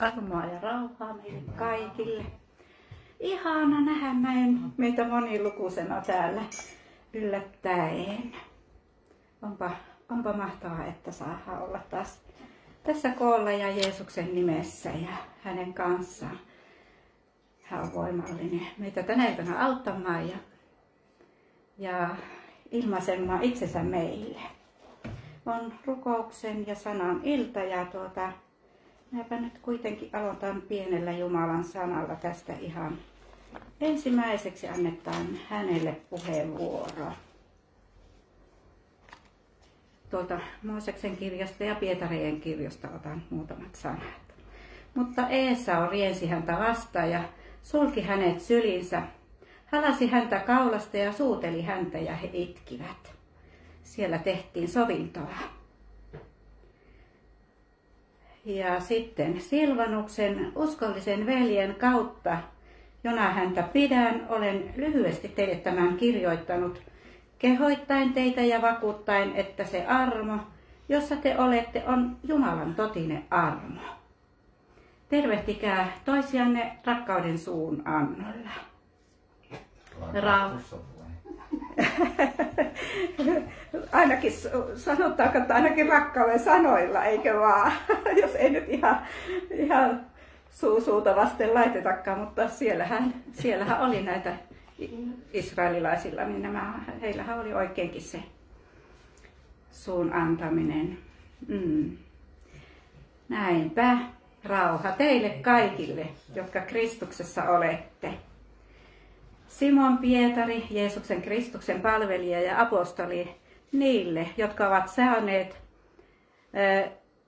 armoa ja rauhaa meille kaikille. Ihana nähdä näin meitä monilukuisena täällä yllättäen. Onpa, onpa mahtavaa, että saa olla taas tässä koolla ja Jeesuksen nimessä ja hänen kanssaan. Hän on voimallinen meitä tänä iltana auttamaan ja, ja ilmaisemaan itsensä meille. On rukouksen ja sanan ilta ja tuota, Mäpä nyt kuitenkin aloitan pienellä Jumalan sanalla tästä ihan ensimmäiseksi annetaan hänelle puheenvuoro. Tuolta Mooseksen kirjasta ja Pietarien kirjasta otan muutamat sanat. Mutta Eesau riensi häntä vastaan ja sulki hänet sylinsä, halasi häntä kaulasta ja suuteli häntä ja he itkivät. Siellä tehtiin sovintoa. Ja sitten Silvanuksen uskollisen veljen kautta, jona häntä pidän, olen lyhyesti teille tämän kirjoittanut, kehoittain teitä ja vakuuttain, että se armo, jossa te olette, on Jumalan totinen armo. Tervehtikää toisianne rakkauden suun annolla. Ra- ainakin sanotaanko, että ainakin rakkauden sanoilla, eikö vaan? Jos ei nyt ihan, ihan suu suuta vasten laitetakaan, mutta siellähän, siellähän oli näitä israelilaisilla, niin nämä, heillähän oli oikeinkin se suun antaminen. Mm. Näinpä. Rauha teille kaikille, jotka Kristuksessa olette. Simon Pietari, Jeesuksen Kristuksen palvelija ja apostoli, niille, jotka ovat saaneet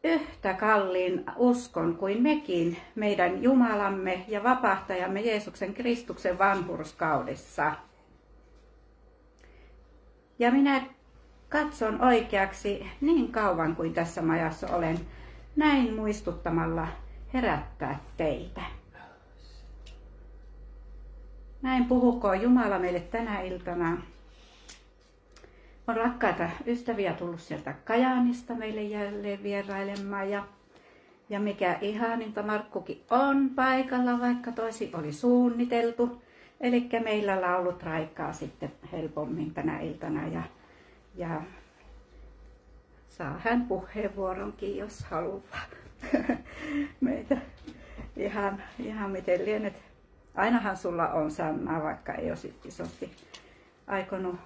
yhtä kalliin uskon kuin mekin meidän Jumalamme ja vapahtajamme Jeesuksen Kristuksen vanhurskaudessa. Ja minä katson oikeaksi niin kauan kuin tässä majassa olen, näin muistuttamalla herättää teitä. Näin puhukoon Jumala meille tänä iltana. On rakkaita ystäviä tullut sieltä Kajaanista meille jälleen vierailemaan ja, ja mikä ihaninta Markkukin on paikalla, vaikka toisi oli suunniteltu. Eli meillä laulut raikkaa sitten helpommin tänä iltana ja, ja saa hän puheenvuoronkin, jos haluaa. Meitä ihan, ihan miten lienet ainahan sulla on Sanna, vaikka ei olisi isosti aikonut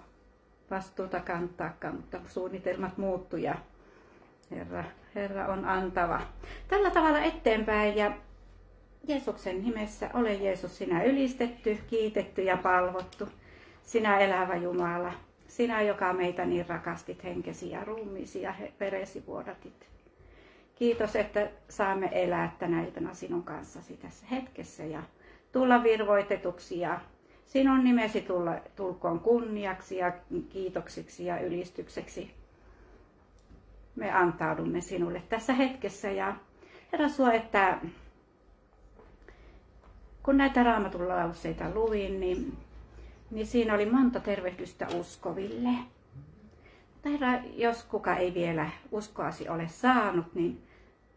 vastuuta kantaakaan, mutta suunnitelmat muuttu ja Herra, Herra on antava. Tällä tavalla eteenpäin ja Jeesuksen nimessä ole Jeesus sinä ylistetty, kiitetty ja palvottu. Sinä elävä Jumala, sinä joka meitä niin rakastit henkesi ja ruumiisi ja veresi vuodatit. Kiitos, että saamme elää tänä iltana sinun kanssasi tässä hetkessä ja tulla virvoitetuksi ja sinun nimesi tulla, tulkoon kunniaksi ja kiitoksiksi ja ylistykseksi. Me antaudumme sinulle tässä hetkessä ja Herra sua, että kun näitä raamatun lauseita luin, niin, niin siinä oli monta tervehdystä uskoville. Herra, jos kuka ei vielä uskoasi ole saanut, niin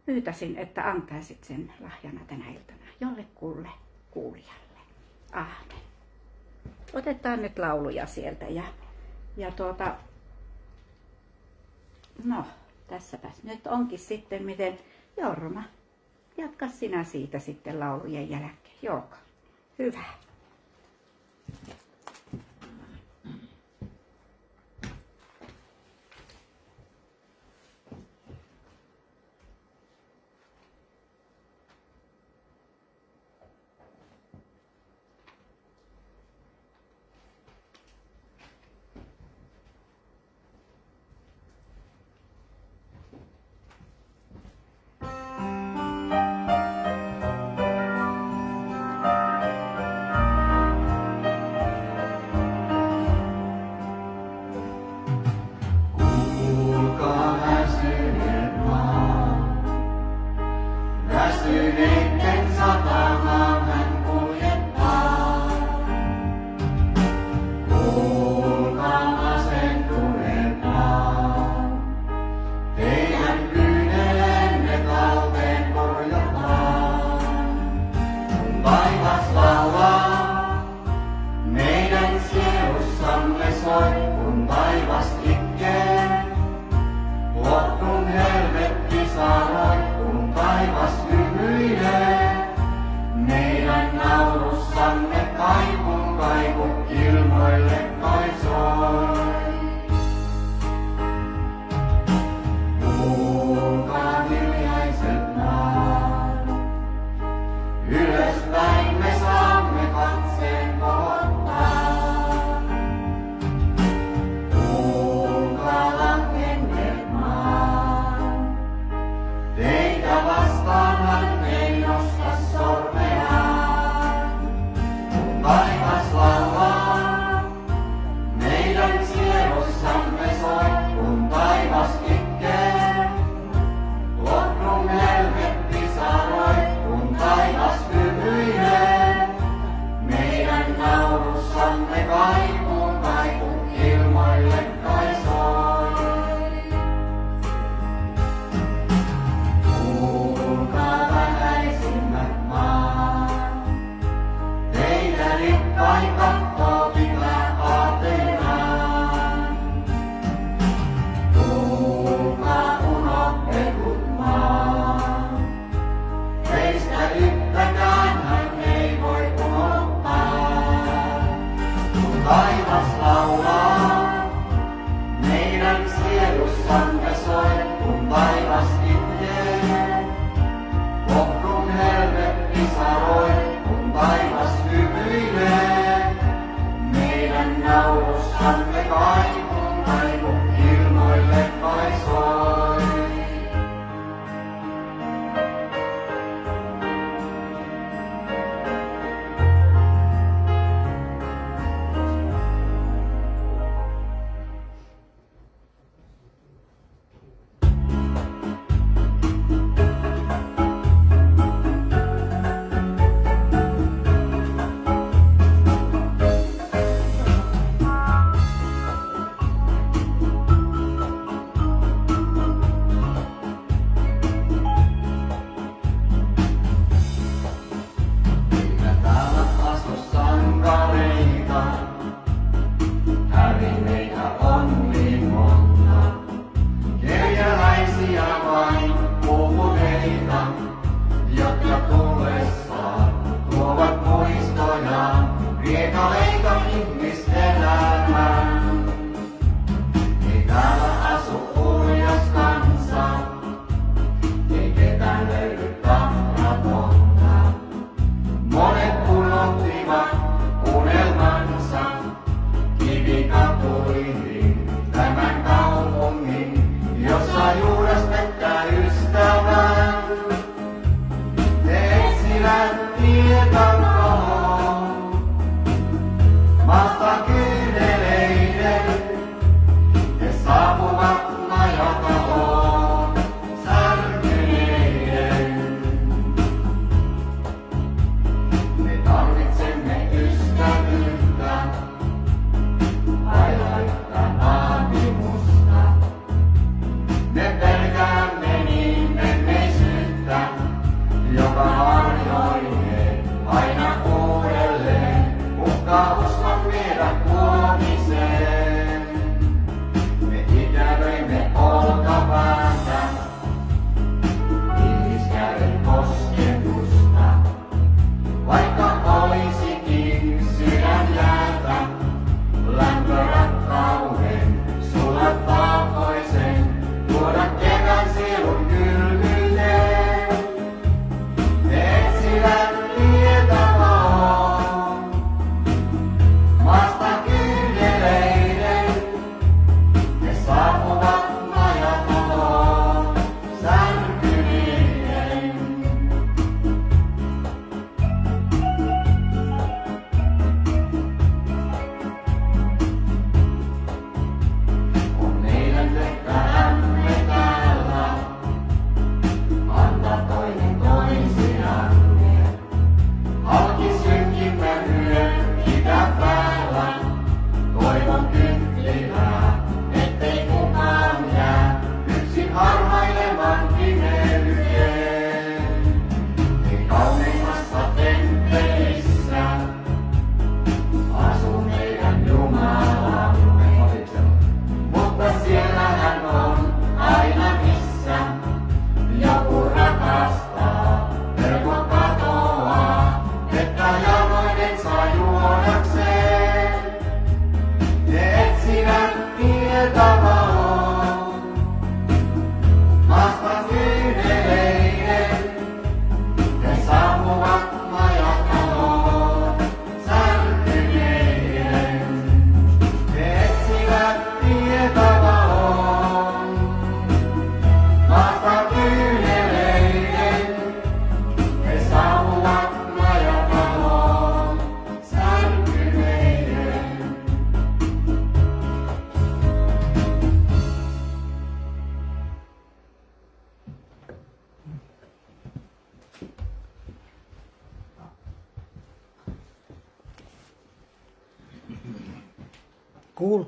pyytäisin, että antaisit sen lahjana tänä iltana jollekulle kuulijalle. Amen. Otetaan nyt lauluja sieltä ja, ja tuota, no tässäpäs nyt onkin sitten miten Jorma, jatka sinä siitä sitten laulujen jälkeen. Joo, hyvä.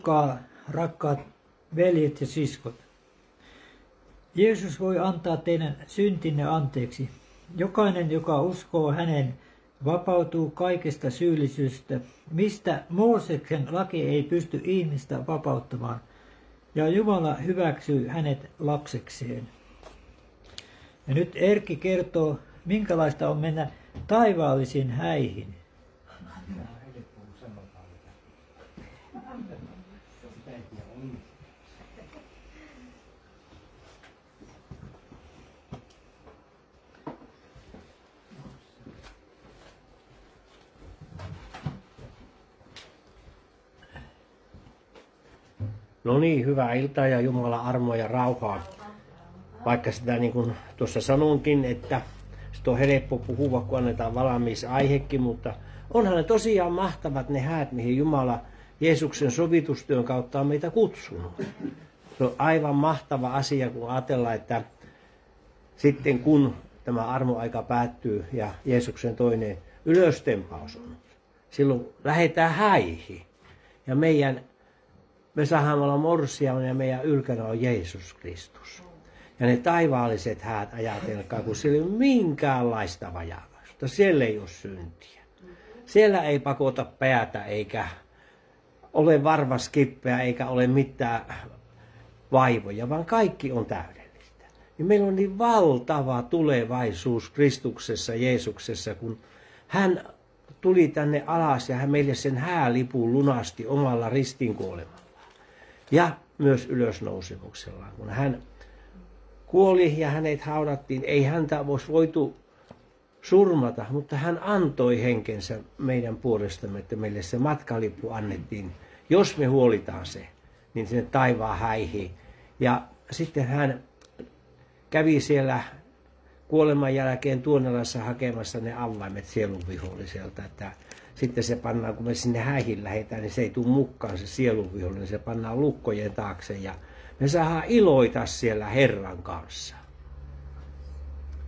Kuulkaa, rakkaat veljet ja siskot. Jeesus voi antaa teidän syntinne anteeksi. Jokainen, joka uskoo hänen, vapautuu kaikesta syyllisyystä, mistä Mooseksen laki ei pysty ihmistä vapauttamaan, ja Jumala hyväksyy hänet lapsekseen. Ja nyt Erkki kertoo, minkälaista on mennä taivaallisiin häihin. No niin, hyvää iltaa ja Jumala armoa ja rauhaa. Vaikka sitä niin kuin tuossa sanonkin, että sitä on helppo puhua, kun annetaan valmis aihekin, mutta onhan ne tosiaan mahtavat ne häät, mihin Jumala Jeesuksen sovitustyön kautta on meitä kutsunut. Se on aivan mahtava asia, kun ajatellaan, että sitten kun tämä armoaika päättyy ja Jeesuksen toinen ylöstempaus on, silloin lähdetään häihin. Ja meidän me saadaan olla morsiamme ja meidän ylkänä on Jeesus Kristus. Ja ne taivaalliset häät ajatelkaa, kun siellä ei ole minkäänlaista vajavaisuutta. Siellä ei ole syntiä. Siellä ei pakota päätä eikä ole varvas kippeä eikä ole mitään vaivoja, vaan kaikki on täydellistä. Ja meillä on niin valtava tulevaisuus Kristuksessa, Jeesuksessa, kun hän tuli tänne alas ja hän meille sen häälipun lunasti omalla ristinkuolemalla ja myös ylösnousemuksellaan. Kun hän kuoli ja hänet haudattiin, ei häntä olisi voitu surmata, mutta hän antoi henkensä meidän puolestamme, että meille se matkalippu annettiin. Jos me huolitaan se, niin sinne taivaan häihin. Ja sitten hän kävi siellä kuoleman jälkeen Tuonelassa hakemassa ne avaimet sielun viholliselta, että sitten se pannaan, kun me sinne häihin lähdetään, niin se ei tule mukaan se sielunvihollinen, se pannaan lukkojen taakse ja me saadaan iloita siellä Herran kanssa.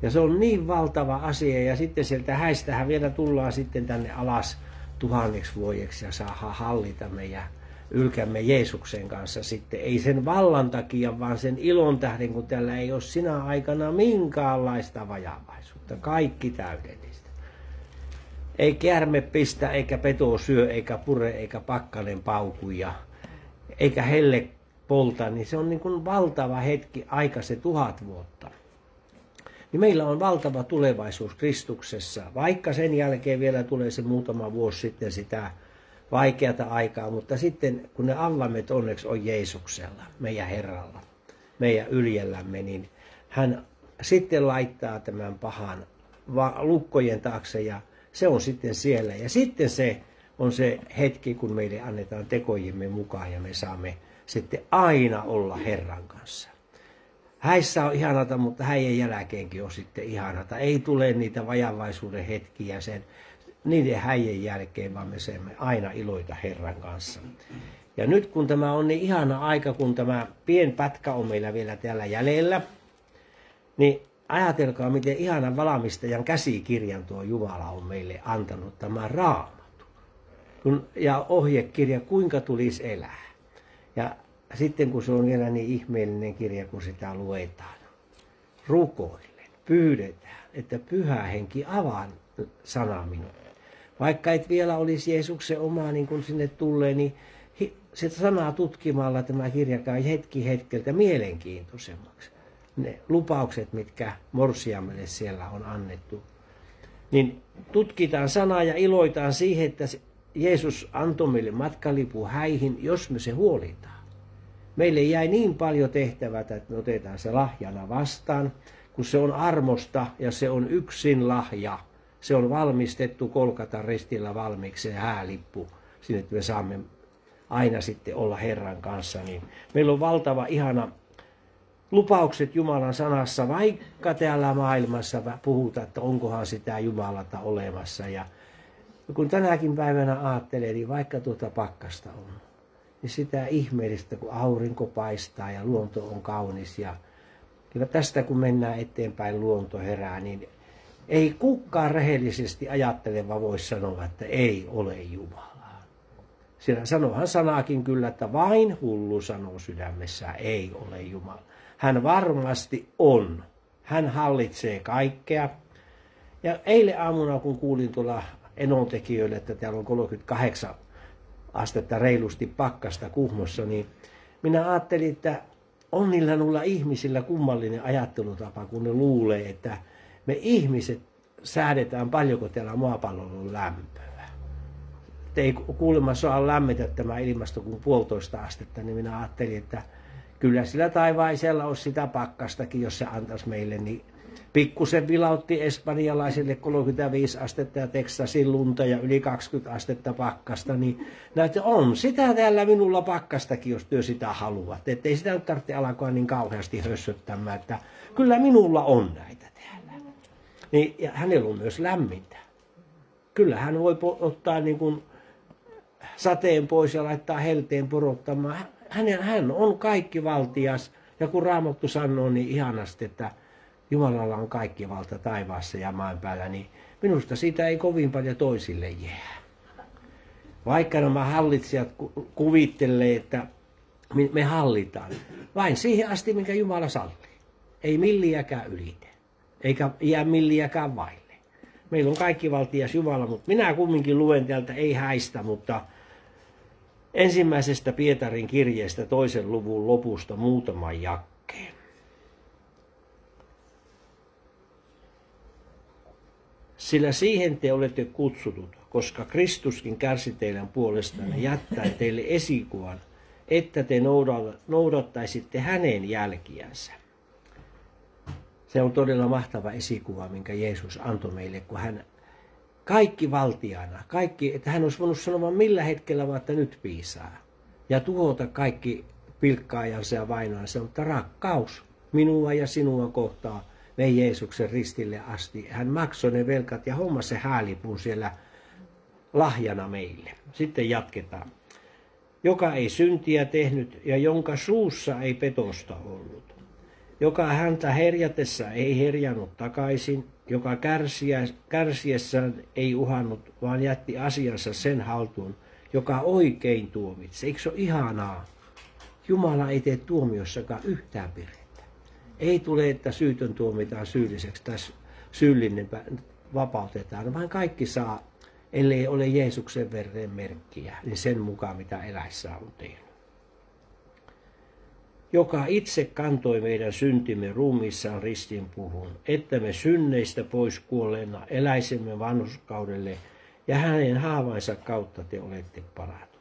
Ja se on niin valtava asia ja sitten sieltä häistähän vielä tullaan sitten tänne alas tuhanneksi vuodeksi ja saadaan hallita meidän ylkämme Jeesuksen kanssa sitten. Ei sen vallan takia, vaan sen ilon tähden, kun täällä ei ole sinä aikana minkäänlaista vajavaisuutta. Kaikki täydellistä. Ei käärme pistä, eikä peto syö, eikä pure, eikä pakkanen paukuja, eikä helle polta, niin se on niin kuin valtava hetki, aika se tuhat vuotta. Niin meillä on valtava tulevaisuus Kristuksessa, vaikka sen jälkeen vielä tulee se muutama vuosi sitten sitä vaikeata aikaa, mutta sitten kun ne avaimet onneksi on Jeesuksella, meidän Herralla, meidän yljellämme, niin hän sitten laittaa tämän pahan lukkojen taakse ja se on sitten siellä. Ja sitten se on se hetki, kun meille annetaan tekojimme mukaan ja me saamme sitten aina olla Herran kanssa. Häissä on ihanata, mutta häien jälkeenkin on sitten ihanata. Ei tule niitä vajavaisuuden hetkiä sen niiden häien jälkeen, vaan me seemme aina iloita Herran kanssa. Ja nyt kun tämä on niin ihana aika, kun tämä pien pätkä on meillä vielä täällä jäljellä, niin ajatelkaa, miten ihana valmistajan käsikirjan tuo Jumala on meille antanut tämä raamattu. Ja ohjekirja, kuinka tulisi elää. Ja sitten kun se on vielä niin ihmeellinen kirja, kun sitä luetaan, rukoillen, pyydetään, että pyhä henki avaa sana minulle. Vaikka et vielä olisi Jeesuksen oma, niin kun sinne tulee, niin se sanaa tutkimalla tämä kirja käy hetki hetkeltä mielenkiintoisemmaksi ne lupaukset, mitkä morsiamelle siellä on annettu. Niin tutkitaan sanaa ja iloitaan siihen, että Jeesus antoi meille matkalipu häihin, jos me se huolitaan. Meille jäi niin paljon tehtävää, että me otetaan se lahjana vastaan, kun se on armosta ja se on yksin lahja. Se on valmistettu kolkata ristillä valmiiksi se häälippu, sinne että me saamme aina sitten olla Herran kanssa. Niin meillä on valtava ihana lupaukset Jumalan sanassa, vaikka täällä maailmassa puhutaan, että onkohan sitä Jumalata olemassa. Ja kun tänäkin päivänä ajattelee, niin vaikka tuota pakkasta on, niin sitä ihmeellistä, kun aurinko paistaa ja luonto on kaunis. Ja kyllä tästä kun mennään eteenpäin, luonto herää, niin ei kukaan rehellisesti ajatteleva voi sanoa, että ei ole Jumalaa. Siellä sanohan sanaakin kyllä, että vain hullu sanoo sydämessä, ei ole Jumala. Hän varmasti on. Hän hallitsee kaikkea. Ja eilen aamuna, kun kuulin tuolla enontekijöille, että täällä on 38 astetta reilusti pakkasta Kuhmossa, niin minä ajattelin, että on niillä nulla ihmisillä kummallinen ajattelutapa, kun ne luulee, että me ihmiset säädetään paljonko täällä maapallolla on lämpöä. Et ei kuulemma saa lämmitä tämä ilmasto kuin puolitoista astetta, niin minä ajattelin, että kyllä sillä taivaisella olisi sitä pakkastakin, jos se antaisi meille, niin pikkusen vilautti espanjalaisille 35 astetta ja Texasin lunta ja yli 20 astetta pakkasta, niin näytti, on sitä täällä minulla pakkastakin, jos työ sitä haluat. Että ei sitä nyt tarvitse alkaa niin kauheasti hössöttämään, että kyllä minulla on näitä täällä. Niin, ja hänellä on myös lämmintä. Kyllä hän voi ottaa niin kuin sateen pois ja laittaa helteen porottamaan. Hän, hän on kaikki valtias. Ja kun Raamattu sanoo niin ihanasti, että Jumalalla on kaikki valta taivaassa ja maan päällä, niin minusta siitä ei kovin paljon toisille jää. Vaikka nämä hallitsijat kuvittelee, että me hallitaan, vain siihen asti, minkä Jumala sallii. Ei milliäkään ylite, eikä jää milliäkään vaille. Meillä on kaikki valtias Jumala, mutta minä kumminkin luen täältä, ei häistä, mutta ensimmäisestä Pietarin kirjeestä toisen luvun lopusta muutaman jakkeen. Sillä siihen te olette kutsutut, koska Kristuskin kärsi teidän puolestanne jättää teille esikuvan, että te noudattaisitte hänen jälkiänsä. Se on todella mahtava esikuva, minkä Jeesus antoi meille, kun hän kaikki valtiana, kaikki, että hän olisi voinut sanoa millä hetkellä vaan, että nyt piisaa. Ja tuhota kaikki pilkkaajansa ja vainoansa, mutta rakkaus minua ja sinua kohtaa vei Jeesuksen ristille asti. Hän maksoi ne velkat ja hommasi se häälipun siellä lahjana meille. Sitten jatketaan. Joka ei syntiä tehnyt ja jonka suussa ei petosta ollut. Joka häntä herjätessä ei herjannut takaisin, joka kärsiä, kärsiessään ei uhannut, vaan jätti asiansa sen haltuun, joka oikein tuomitsi. Eikö se ole ihanaa? Jumala ei tee tuomiossakaan yhtään virhettä. Ei tule, että syytön tuomitaan syylliseksi tai syyllinen vapautetaan, vaan kaikki saa, ellei ole Jeesuksen verren merkkiä, niin sen mukaan mitä eläissä on tehnyt joka itse kantoi meidän syntimme ruumiissaan ristin puhun, että me synneistä pois kuolleena eläisemme vanhuskaudelle ja hänen haavainsa kautta te olette parantu.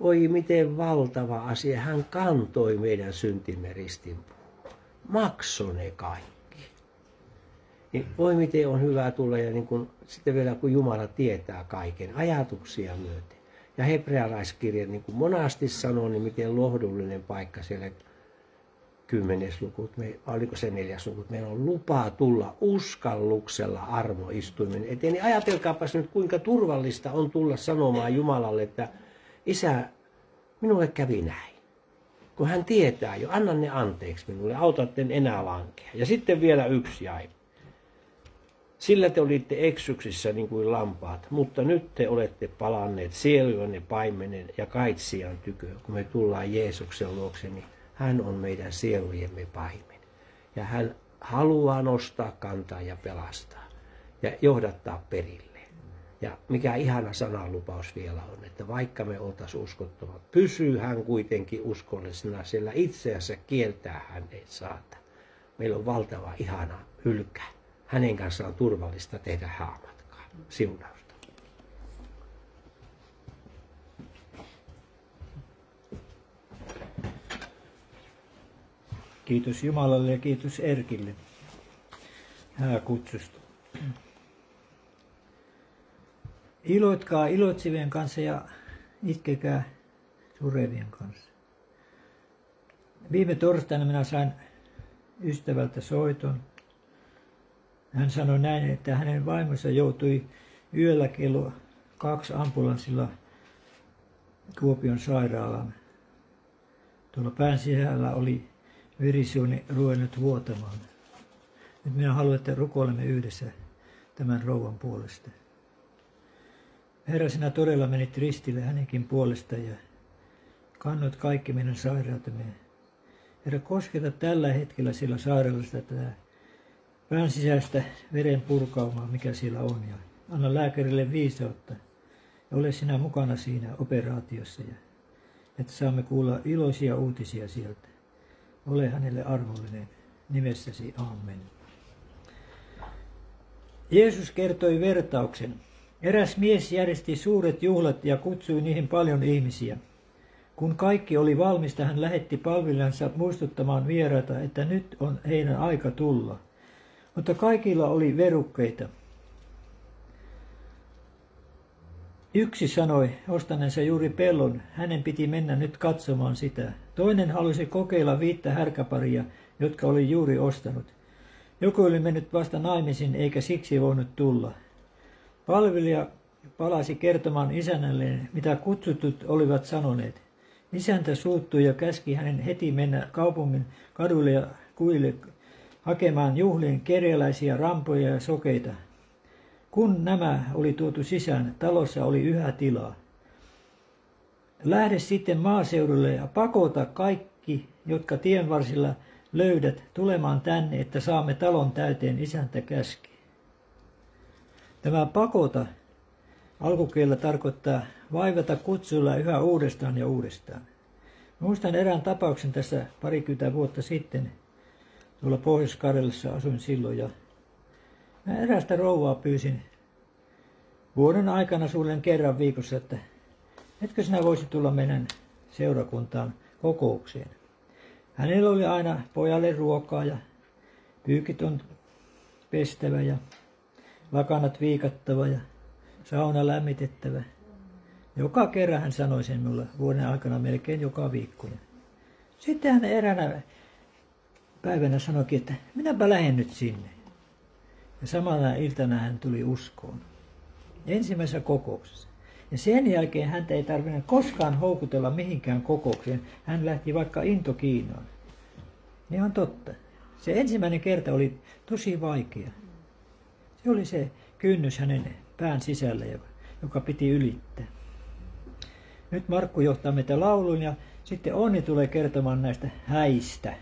Oi miten valtava asia, hän kantoi meidän syntimme ristin puhun. Makso ne kaikki. Niin voi miten on hyvä tulla ja niin kun, sitten vielä kun Jumala tietää kaiken, ajatuksia myöten. Ja hebrealaiskirja, niin kuin monasti sanoo, niin miten lohdullinen paikka siellä kymmenes luku, oliko se neljäs luku, meillä on lupaa tulla uskalluksella armoistuimen eteen. Niin ajatelkaapas nyt, kuinka turvallista on tulla sanomaan Jumalalle, että isä, minulle kävi näin. Kun hän tietää jo, anna ne anteeksi minulle, autatte enää lankea. Ja sitten vielä yksi jäi. Sillä te olitte eksyksissä niin kuin lampaat, mutta nyt te olette palanneet sielujenne paimenen ja kaitsijan tykö, kun me tullaan Jeesuksen luokse, niin hän on meidän sielujemme paimen. Ja hän haluaa nostaa kantaa ja pelastaa ja johdattaa perille. Ja mikä ihana sanalupaus vielä on, että vaikka me oltaisiin uskottavat, pysyy hän kuitenkin uskollisena, sillä itseänsä kieltää hän ei saata. Meillä on valtava ihana hylkä. Hänen kanssaan on turvallista tehdä haamatkaa. Siunaa. Kiitos Jumalalle ja kiitos Erkille hääkutsusta. Iloitkaa iloitsevien kanssa ja itkekää surevien kanssa. Viime torstaina minä sain ystävältä soiton. Hän sanoi näin, että hänen vaimonsa joutui yöllä kello kaksi ambulanssilla Kuopion sairaalaan. Tuolla pään sisällä oli verisuoni ruvennut vuotamaan. Nyt minä haluan, että rukoilemme yhdessä tämän rouvan puolesta. Herra, sinä todella menit ristille hänenkin puolesta ja kannut kaikki meidän sairautemme. Herra, kosketa tällä hetkellä sillä sairaalasta tätä pään sisäistä veren purkaumaa, mikä siellä on. Ja anna lääkärille viisautta ja ole sinä mukana siinä operaatiossa, ja, että saamme kuulla iloisia uutisia sieltä. Ole hänelle arvollinen nimessäsi. Amen. Jeesus kertoi vertauksen. Eräs mies järjesti suuret juhlat ja kutsui niihin paljon ihmisiä. Kun kaikki oli valmista, hän lähetti palvelijansa muistuttamaan vieraita, että nyt on heidän aika tulla. Mutta kaikilla oli verukkeita. Yksi sanoi ostaneensa juuri pellon, hänen piti mennä nyt katsomaan sitä. Toinen halusi kokeilla viittä härkäparia, jotka oli juuri ostanut. Joku oli mennyt vasta naimisiin eikä siksi voinut tulla. Palvelija palasi kertomaan isännälleen, mitä kutsutut olivat sanoneet. Isäntä suuttui ja käski hänen heti mennä kaupungin kaduille ja kuille hakemaan juhlien kerjäläisiä rampoja ja sokeita. Kun nämä oli tuotu sisään, talossa oli yhä tilaa. Lähde sitten maaseudulle ja pakota kaikki, jotka tien varsilla löydät, tulemaan tänne, että saamme talon täyteen isäntä käski. Tämä pakota alkukielellä tarkoittaa vaivata kutsuilla yhä uudestaan ja uudestaan. Muistan erään tapauksen tässä parikymmentä vuotta sitten. Tuolla Pohjois-Karjalassa asuin silloin ja mä erästä rouvaa pyysin vuoden aikana suunnilleen kerran viikossa, että etkö sinä voisi tulla meidän seurakuntaan kokoukseen. Hänellä oli aina pojalle ruokaa ja pyykit on pestävä ja lakanat viikattava ja sauna lämmitettävä. Joka kerran hän sanoi sen mulle vuoden aikana melkein joka viikko. Sitten hän eräänä päivänä sanoikin, että minäpä lähden nyt sinne. Ja samana iltana hän tuli uskoon. Ensimmäisessä kokouksessa. Ja sen jälkeen häntä ei tarvinnut koskaan houkutella mihinkään kokoukseen. Hän lähti vaikka Intokiinaan. Niin on totta. Se ensimmäinen kerta oli tosi vaikea. Se oli se kynnys hänen pään sisällä, joka, joka piti ylittää. Nyt Markku johtaa meitä laulun ja sitten Onni tulee kertomaan näistä häistä.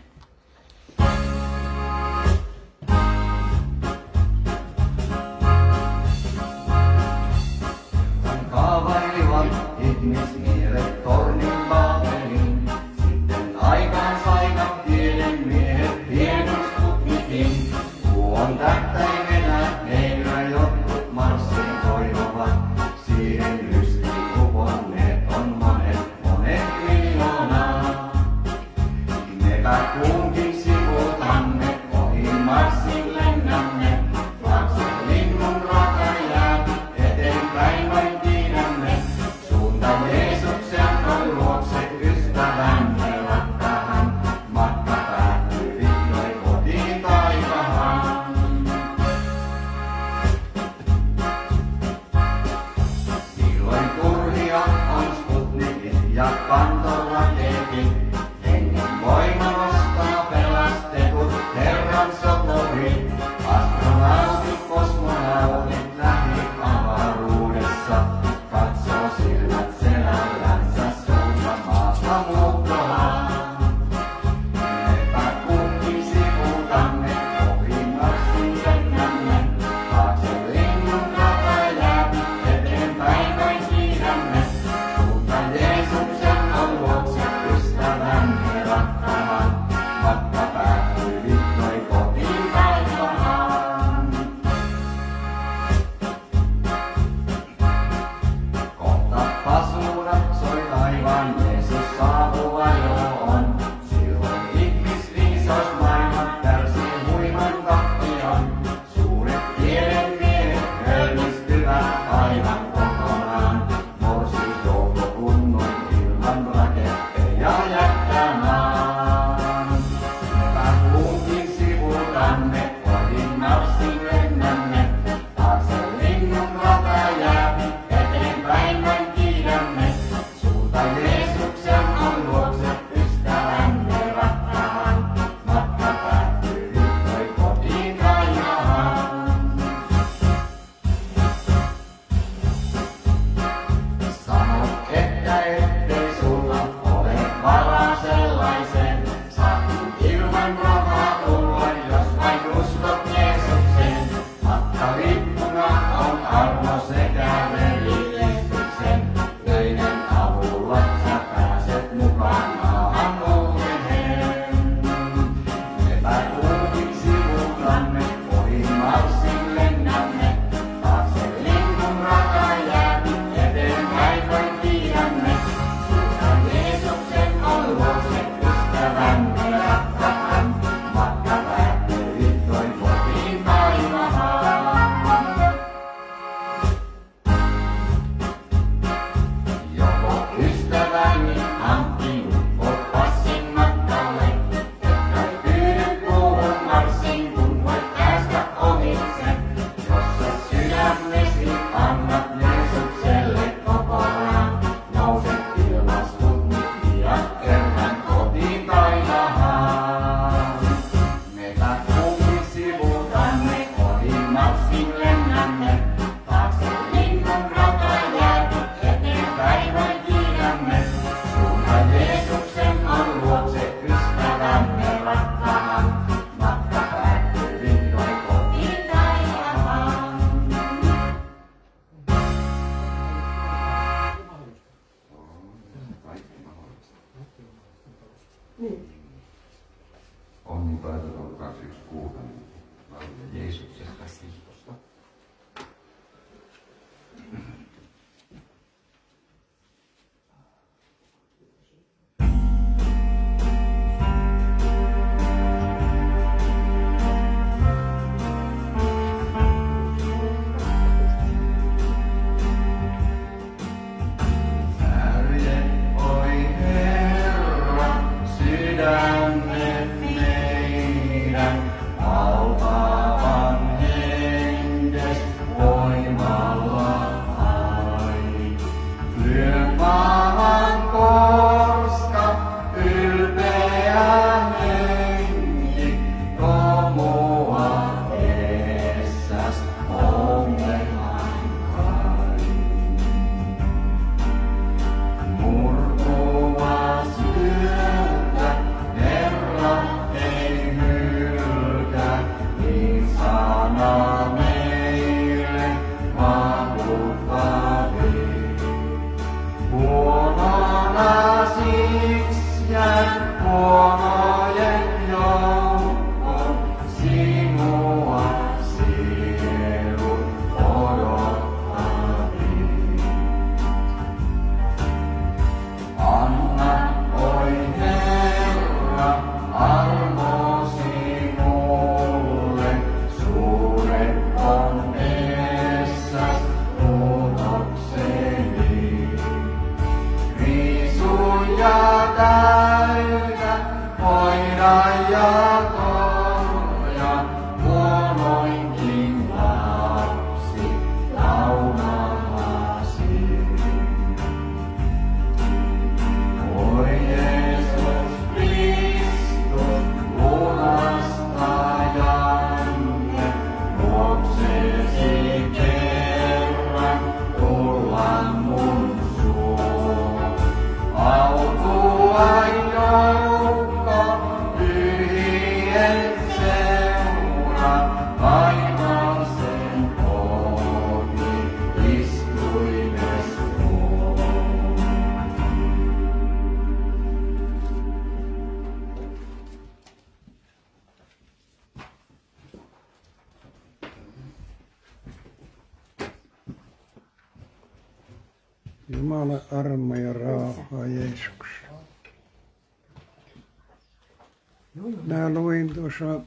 Tuossa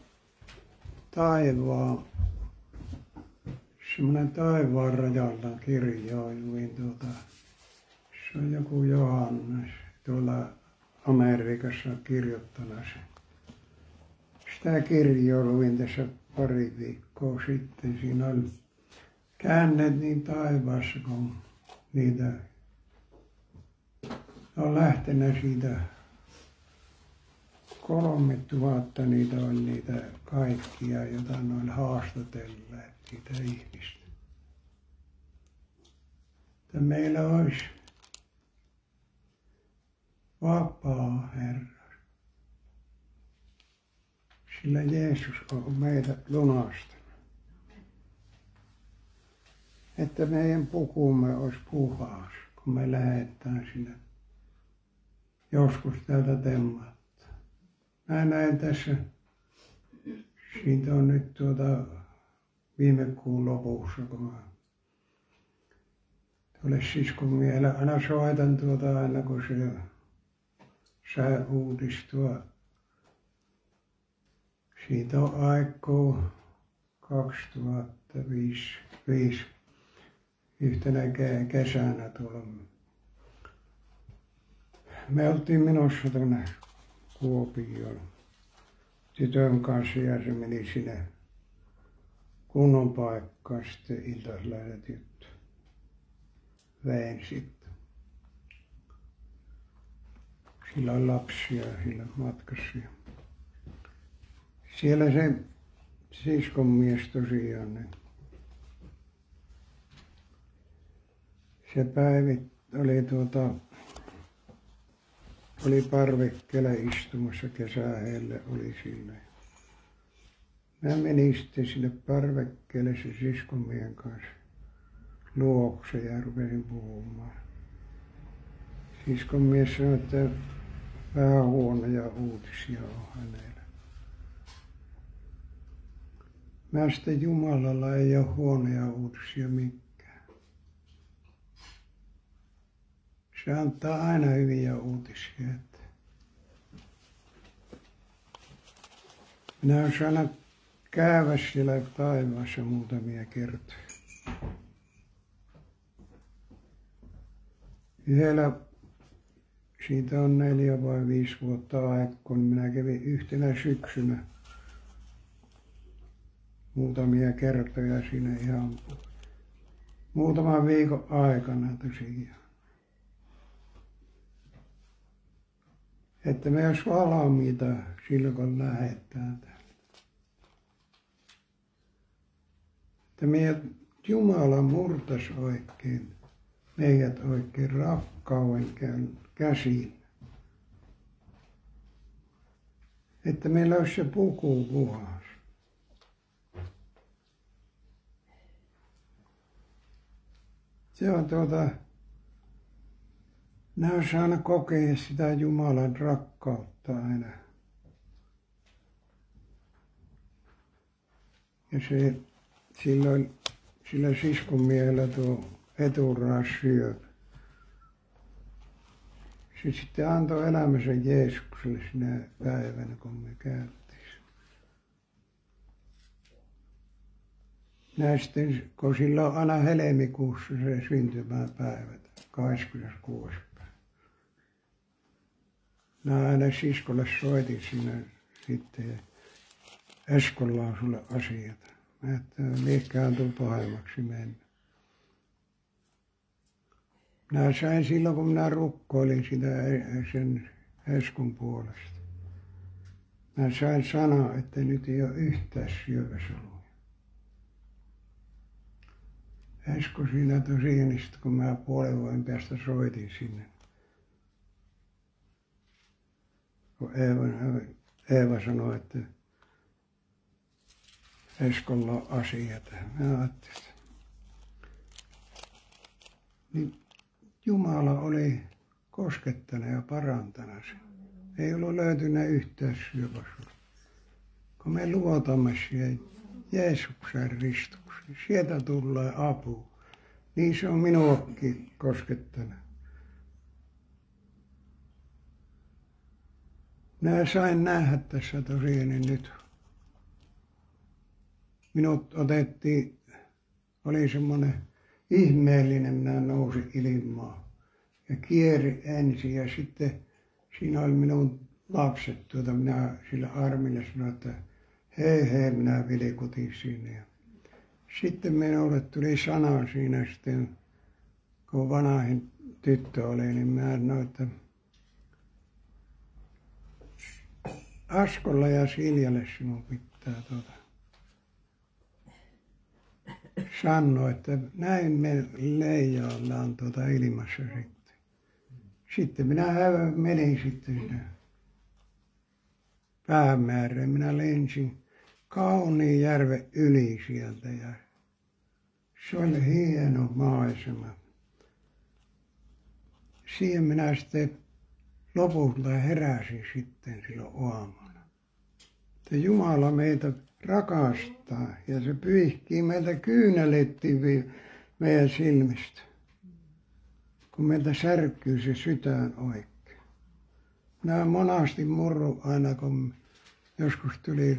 taivaan, semmoinen taivaan rajalla kirjaa, luin tuota, se on joku Johannes tuolla Amerikassa kirjoittanut se. Sitä kirjaa luin tässä pari viikkoa sitten. Siinä oli käänneet niin taivaassa, kun niitä on lähtenyt siitä kolme tuhatta niitä on niitä kaikkia, joita noin haastatelleet siitä ihmistä. Että meillä olisi vapaa Herra. Sillä Jeesus on meidät lunastanut. Että meidän pukumme olisi puhas, kun me lähdetään sinne joskus täältä temmattaa. Mä näin tässä, siitä on nyt tuota viime kuun lopussa, kun mä tuolle siskon vielä aina soitan tuota aina, kun se sai uudistua. Siitä on aikaa 2005 yhtenä ke- kesänä tuolla. Me oltiin menossa tuonne Kuopioon tytön kanssa ja se meni sinne kunnon paikkaan sitten iltasella tyttö. Vein sitten. Sillä on lapsia sillä matkassa. Siellä se siskon mies tosiaan, niin se päivit oli tuota, oli parvekkeella istumassa kesähelle oli siinä. Mä menin sitten sinne parvekkeelle se siskonmiehen kanssa luokse ja rupesin puhumaan. Siskonmies sanoi, että vähän huonoja uutisia on hänellä. Mä sitten Jumalalla ei ole huonoja uutisia mikään. Se antaa aina hyviä uutisia. Minä olen saanut käydä siellä taivaassa muutamia kertoja. Yhdellä, siitä on neljä vai viisi vuotta aikaa, kun minä kävin yhtenä syksynä muutamia kertoja siinä ihan muutaman viikon aikana tosiaan. Että me olisi valmiita silloin, kun lähdetään täältä. Että meidät Jumala murtas oikein, meidät oikein rakkauden käsin. Että meillä olisi se puku puhas. Se on tuota, minä olen saanut kokea sitä Jumalan rakkautta aina. Ja se silloin sillä siskon miehellä tuo eturaas syö. Se sitten antoi elämänsä Jeesukselle sinä päivänä, kun me käytiin. Sitten, kun sillä on aina helmikuussa se syntymäpäivä, 26. Minä aina siskolle soitin sinne sitten ja Eskolla on sulle asiat. Mä että liikkaan tuu pahemmaksi mennä. Minä sain silloin, kun minä rukkoilin sitä e- sen Eskon puolesta. Mä sain sanoa, että nyt ei ole yhtään syöpäsoluja. Esko siinä tosiaan, kun mä puolen vuoden päästä soitin sinne. Kun Eeva, Eeva sanoi, että Eskolla on asiat. Mä ajattelin, niin Jumala oli koskettanut ja parantanut sen. Ei ollut löytynyt yhtään syöpäsuutta. Kun me luotamme siihen Jeesuksen ristukseen, sieltä tulee apu. Niin se on minuakin koskettanut. Minä sain nähdä tässä tosiaan nyt. Minut otettiin, oli semmoinen ihmeellinen, minä nousin ilmaan ja kieri ensin ja sitten siinä oli minun lapset, tuota minä sillä armille sanoin, että hei hei, minä vilkutin siinä. Ja sitten minulle tuli sana siinä sitten, kun vanhin tyttö oli, niin minä sanoin, että Askolla ja Siljalle sinun pitää tuota sanoi, että näin me leijaillaan tuota ilmassa sitten. Sitten minä menin sitten sinne päämääreen. Minä lensin kauniin järven yli sieltä ja se oli hieno maisema. Siihen minä sitten lopulta heräsin sitten silloin aamuna. Että Jumala meitä rakastaa ja se pyyhkii meiltä kyyneletti meidän silmistä, kun meiltä särkyy se sydän oikein. Minä monasti murru aina, kun joskus tuli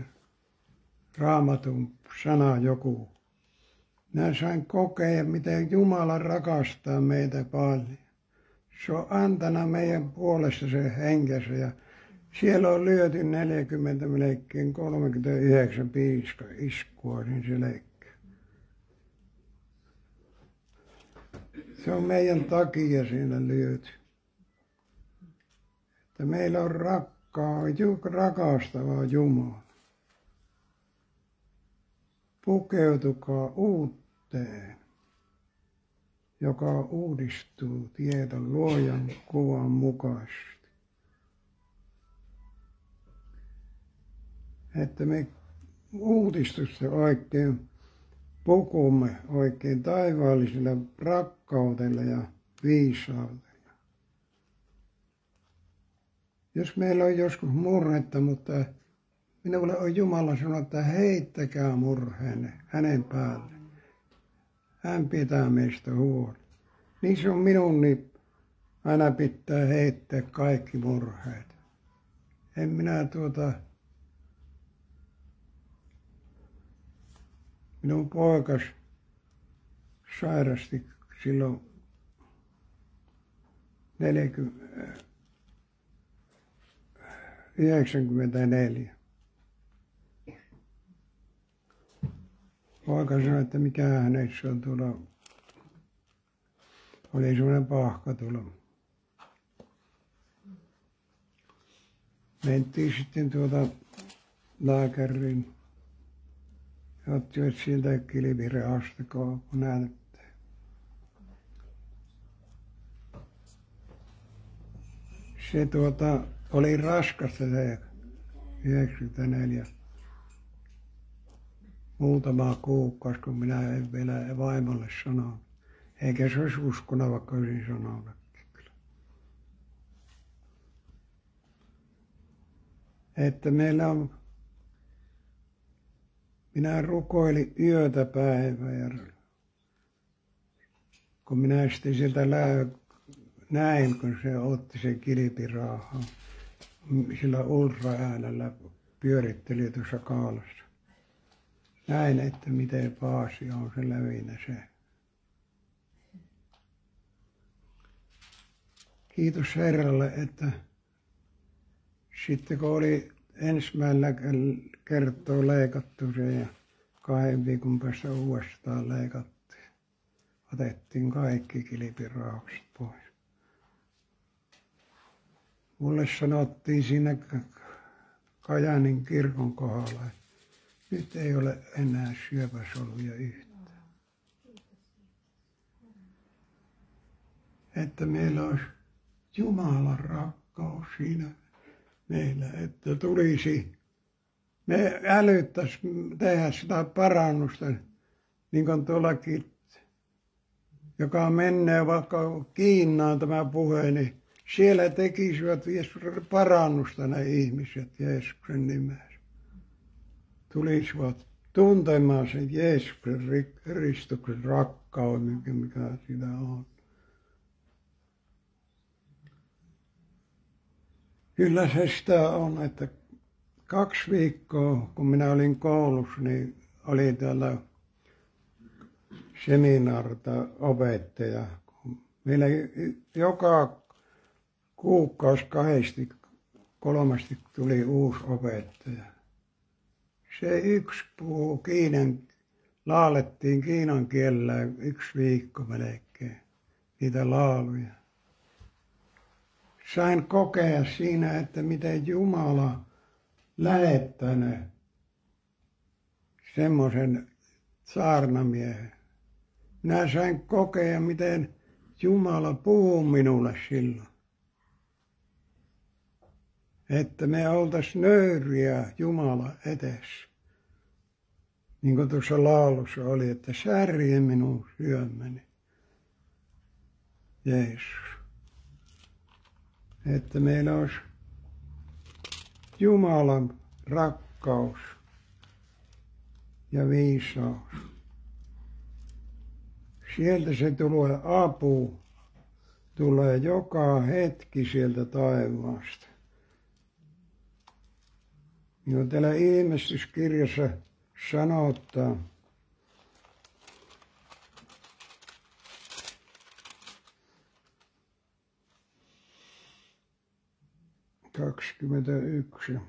raamatun sana joku. Minä sain kokea, miten Jumala rakastaa meitä paljon. Se on antanut meidän puolesta se henkensä ja siellä on lyöty 40 melkein 39 piiska iskua niin selkään. Se on meidän takia siinä lyöty. Että meillä on rakkaa, rakastava Jumala. Pukeutukaa uuteen, joka uudistuu tieton luojan kuvan mukaisesti. että me uutistusta oikein pukumme oikein taivaallisella rakkaudella ja viisaudella. jos meillä on joskus murhetta, mutta minulle on Jumala sanonut, että heittäkää murheenne hänen päälle. Hän pitää meistä huoli. Niin se on minun, niin aina pitää heittää kaikki murheet. En minä tuota, minun poikas sairasti silloin 40, 94. Poika sanoi, että mikä hänessä on tuolla. Oli semmoinen pahka tuolla. Mentiin sitten tuota lääkäriin. He ottivat sieltä kilpireastakoon, kun näyttää. Se tuota, oli raskasta se 94 muutama kuukausi, kun minä en vielä vaimolle sanonut. Eikä se olisi uskonut, vaikka olisin sanonut. Että meillä on, minä rukoilin yötä päivää ja kun minä sitten sieltä lää, näin, kun se otti sen kilpiraahan, sillä ultraäänellä pyöritteli tuossa kaalassa. Näin, että miten paasi on se lävinä se. Kiitos Herralle, että sitten kun oli ensimmäisellä kertaa leikattu se ja kahden viikon päästä uudestaan leikattiin. Otettiin kaikki kilpiraukset pois. Mulle sanottiin siinä Kajanin kirkon kohdalla, että nyt ei ole enää syöpäsoluja yhtään. Että meillä olisi Jumalan rakkaus siinä meillä, että tulisi, me älyttäisi tehdä sitä parannusta, niin kuin tuollakin, joka menee vaikka Kiinaan tämä puhe, niin siellä tekisivät parannusta ne ihmiset Jeesuksen nimessä. Tulisivat tuntemaan sen Jeesuksen Kristuksen rakkauden, mikä sitä on. Kyllä se sitä on, että kaksi viikkoa, kun minä olin koulussa, niin oli täällä seminaarta opettaja. Meillä joka kuukausi kahdesti, kolmasti tuli uusi opettaja. Se yksi puhuu kiinan, laalettiin kiinan kielellä yksi viikko melkein, niitä lauluja sain kokea siinä, että miten Jumala lähettää ne semmoisen saarnamiehen. Minä sain kokea, miten Jumala puhuu minulle silloin. Että me oltaisiin nöyriä Jumala edessä. Niin kuin tuossa laulussa oli, että särje minun syömäni. Jeesus että meillä olisi Jumalan rakkaus ja viisaus. Sieltä se tulee apu, tulee joka hetki sieltä taivaasta. Niin täällä ilmestyskirjassa sanotaan, 21.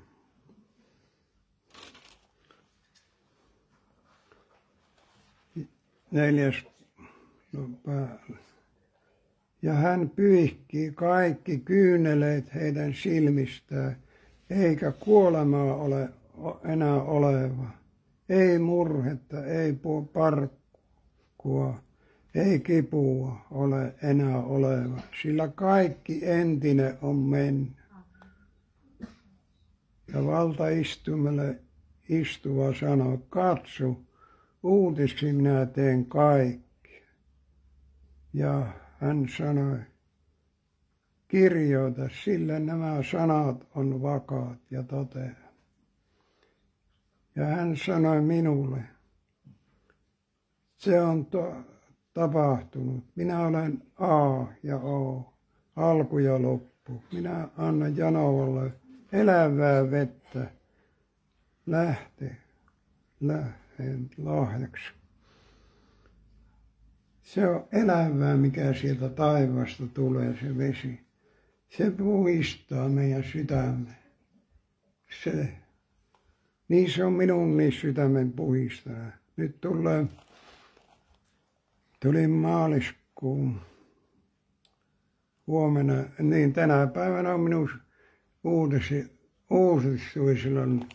Neljäs päällä. Ja hän pyyhkii kaikki kyyneleet heidän silmistään, eikä kuolemaa ole enää oleva. Ei murhetta, ei parkkua, ei kipua ole enää oleva, sillä kaikki entinen on mennyt ja valtaistumelle istuva sanoi, katso, uutiksi minä teen kaikki. Ja hän sanoi, kirjoita, sillä nämä sanat on vakaat ja totea. Ja hän sanoi minulle, se on to, tapahtunut. Minä olen A ja O, alku ja loppu. Minä annan Janovalle elävää vettä lähte, lähteen lahjaksi. Se on elävää, mikä sieltä taivasta tulee, se vesi. Se puhistaa meidän sydämme. Se. Niin se on minun sydämen puhistaja. Nyt tulee, tuli maaliskuun huomenna, niin tänä päivänä on minun uutisi, uusistui silloin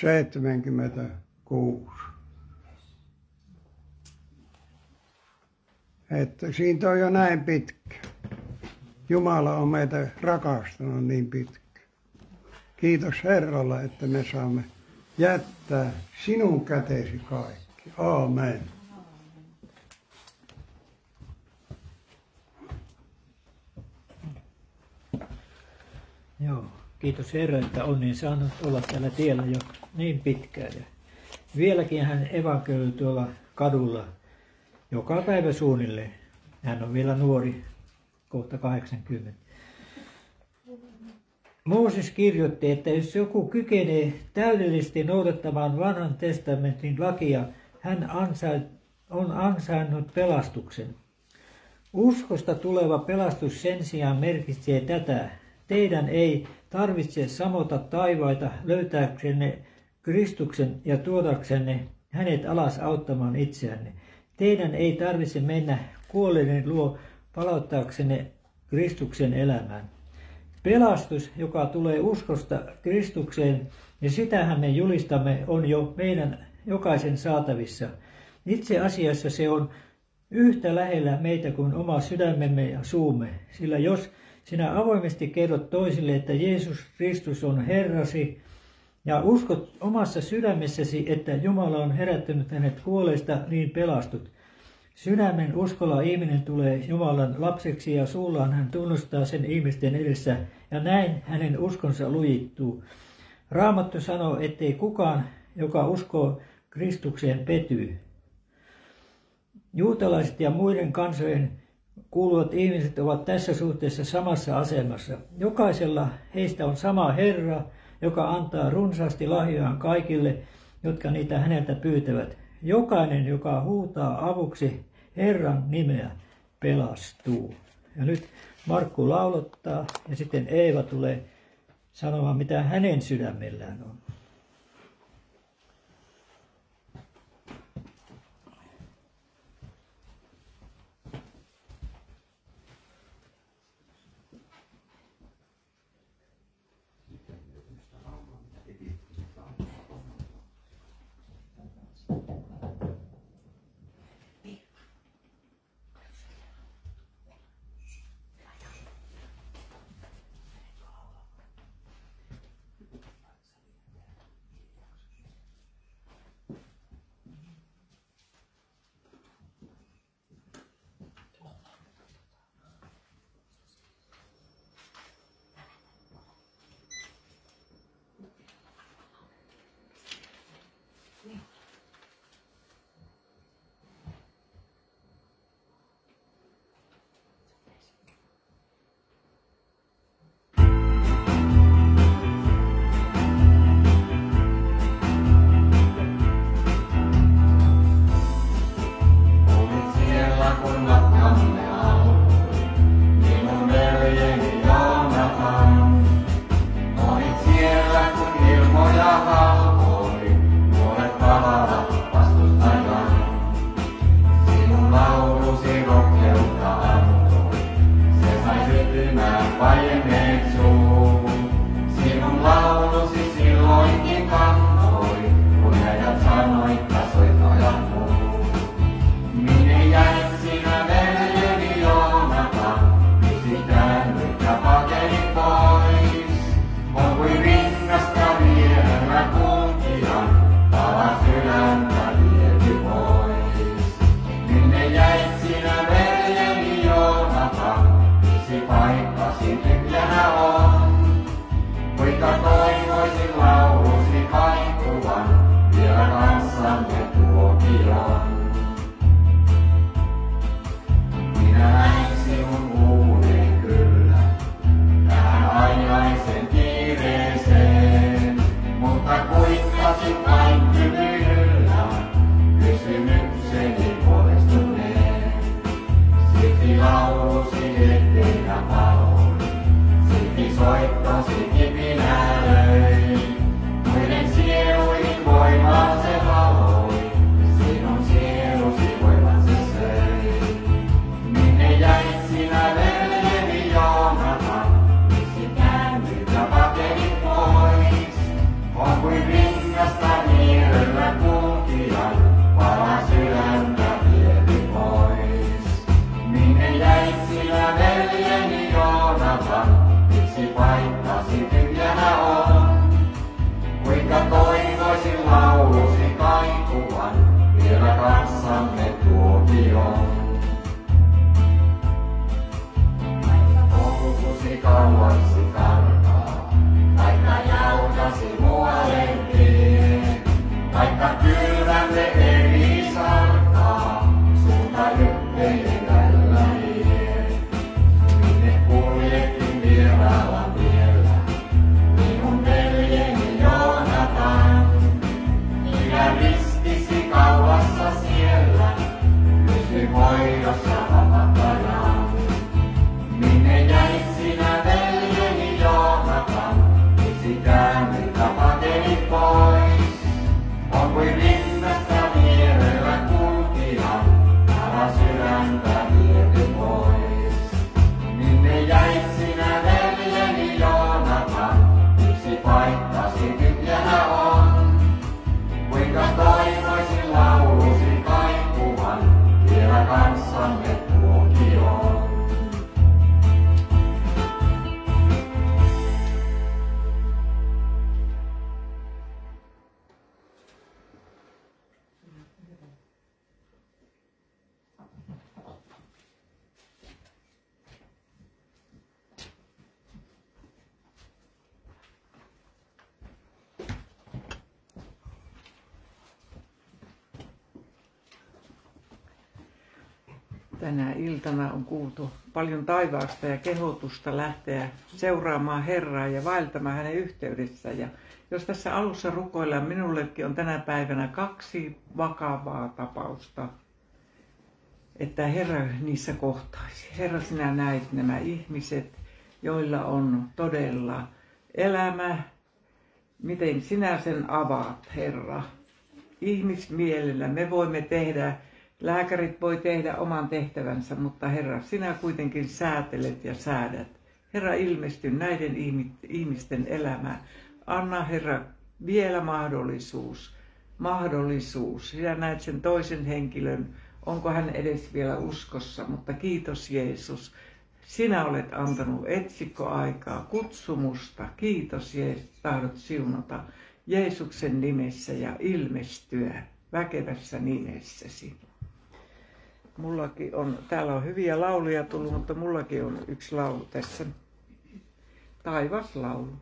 76. Että siitä on jo näin pitkä. Jumala on meitä rakastanut niin pitkä. Kiitos Herralle, että me saamme jättää sinun käteesi kaikki. Aamen. Joo, kiitos Herra, että on niin saanut olla tällä tiellä jo niin pitkään. Ja vieläkin hän evankeloi tuolla kadulla joka päivä suunnilleen. Hän on vielä nuori, kohta 80. Mooses kirjoitti, että jos joku kykenee täydellisesti noudattamaan vanhan testamentin lakia, hän on ansainnut pelastuksen. Uskosta tuleva pelastus sen sijaan merkitsee tätä. Teidän ei tarvitse samota taivaita löytääksenne Kristuksen ja tuodaksenne hänet alas auttamaan itseänne. Teidän ei tarvitse mennä kuolleiden luo palauttaaksenne Kristuksen elämään. Pelastus, joka tulee uskosta Kristukseen, ja sitähän me julistamme, on jo meidän jokaisen saatavissa. Itse asiassa se on yhtä lähellä meitä kuin oma sydämemme ja suumme, sillä jos sinä avoimesti kerrot toisille, että Jeesus Kristus on Herrasi, ja uskot omassa sydämessäsi, että Jumala on herättänyt hänet kuolleista, niin pelastut. Sydämen uskolla ihminen tulee Jumalan lapseksi ja suullaan hän tunnustaa sen ihmisten edessä ja näin hänen uskonsa lujittuu. Raamattu sanoo, ettei kukaan, joka uskoo Kristukseen, pety. Juutalaiset ja muiden kansojen kuuluvat ihmiset ovat tässä suhteessa samassa asemassa. Jokaisella heistä on sama Herra, joka antaa runsaasti lahjojaan kaikille, jotka niitä häneltä pyytävät. Jokainen, joka huutaa avuksi Herran nimeä, pelastuu. Ja nyt Markku laulottaa ja sitten Eeva tulee sanomaan, mitä hänen sydämellään on. in kuultu paljon taivaasta ja kehotusta lähteä seuraamaan Herraa ja vaeltamaan hänen yhteydessä. Ja jos tässä alussa rukoillaan, minullekin on tänä päivänä kaksi vakavaa tapausta, että Herra niissä kohtaisi. Herra, sinä näit nämä ihmiset, joilla on todella elämä. Miten sinä sen avaat, Herra? Ihmismielellä me voimme tehdä Lääkärit voi tehdä oman tehtävänsä, mutta Herra, sinä kuitenkin säätelet ja säädät. Herra, ilmesty näiden ihmisten elämään. Anna, Herra, vielä mahdollisuus, mahdollisuus. Sinä näet sen toisen henkilön, onko hän edes vielä uskossa, mutta kiitos Jeesus. Sinä olet antanut etsikkoaikaa, kutsumusta. Kiitos Jeesus, tahdot siunata Jeesuksen nimessä ja ilmestyä väkevässä nimessäsi. Mullakin on, täällä on hyviä lauluja tullut, mutta mullakin on yksi laulu tässä. Taivaslaulu.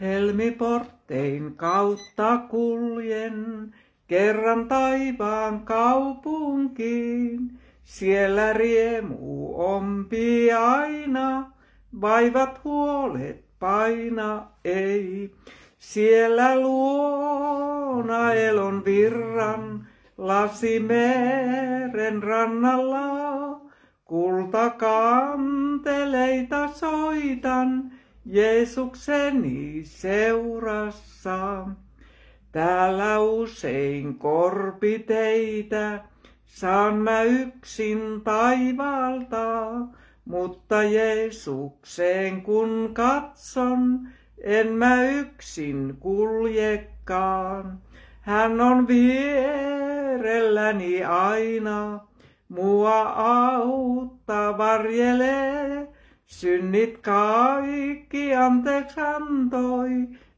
Helmiporttein kautta kuljen, kerran taivaan kaupunkiin. Siellä riemu ompi aina, vaivat huolet paina ei. Siellä luona elon virran, lasi meren rannalla. Kultakanteleita soitan Jeesukseni seurassa. Täällä usein korpiteitä saan mä yksin taivaalta, mutta Jeesukseen kun katson, en mä yksin kuljekaan. Hän on vierelläni aina, mua auttaa varjelee. Synnit kaikki anteeksi antoi,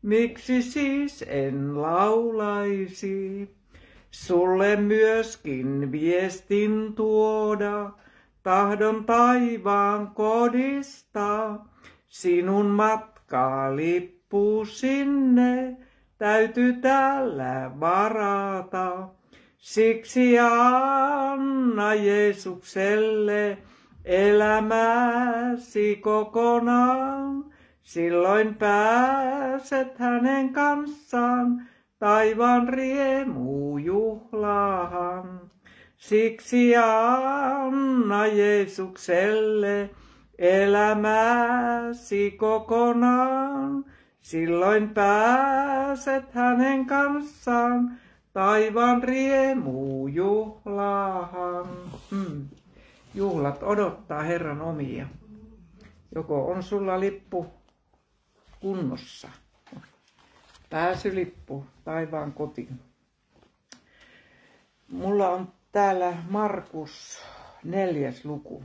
miksi siis en laulaisi? Sulle myöskin viestin tuoda, tahdon taivaan kodista. Sinun matkaa lippu sinne, täytyy täällä varata. Siksi anna Jeesukselle elämäsi kokonaan. Silloin pääset hänen kanssaan taivaan riemu juhlahan. Siksi anna Jeesukselle elämäsi kokonaan. Silloin pääset hänen kanssaan taivaan riemu juhlahan. Hmm. Juhlat odottaa Herran omia. Joko on sulla lippu kunnossa, pääsylippu taivaan kotiin. Mulla on täällä Markus neljäs luku,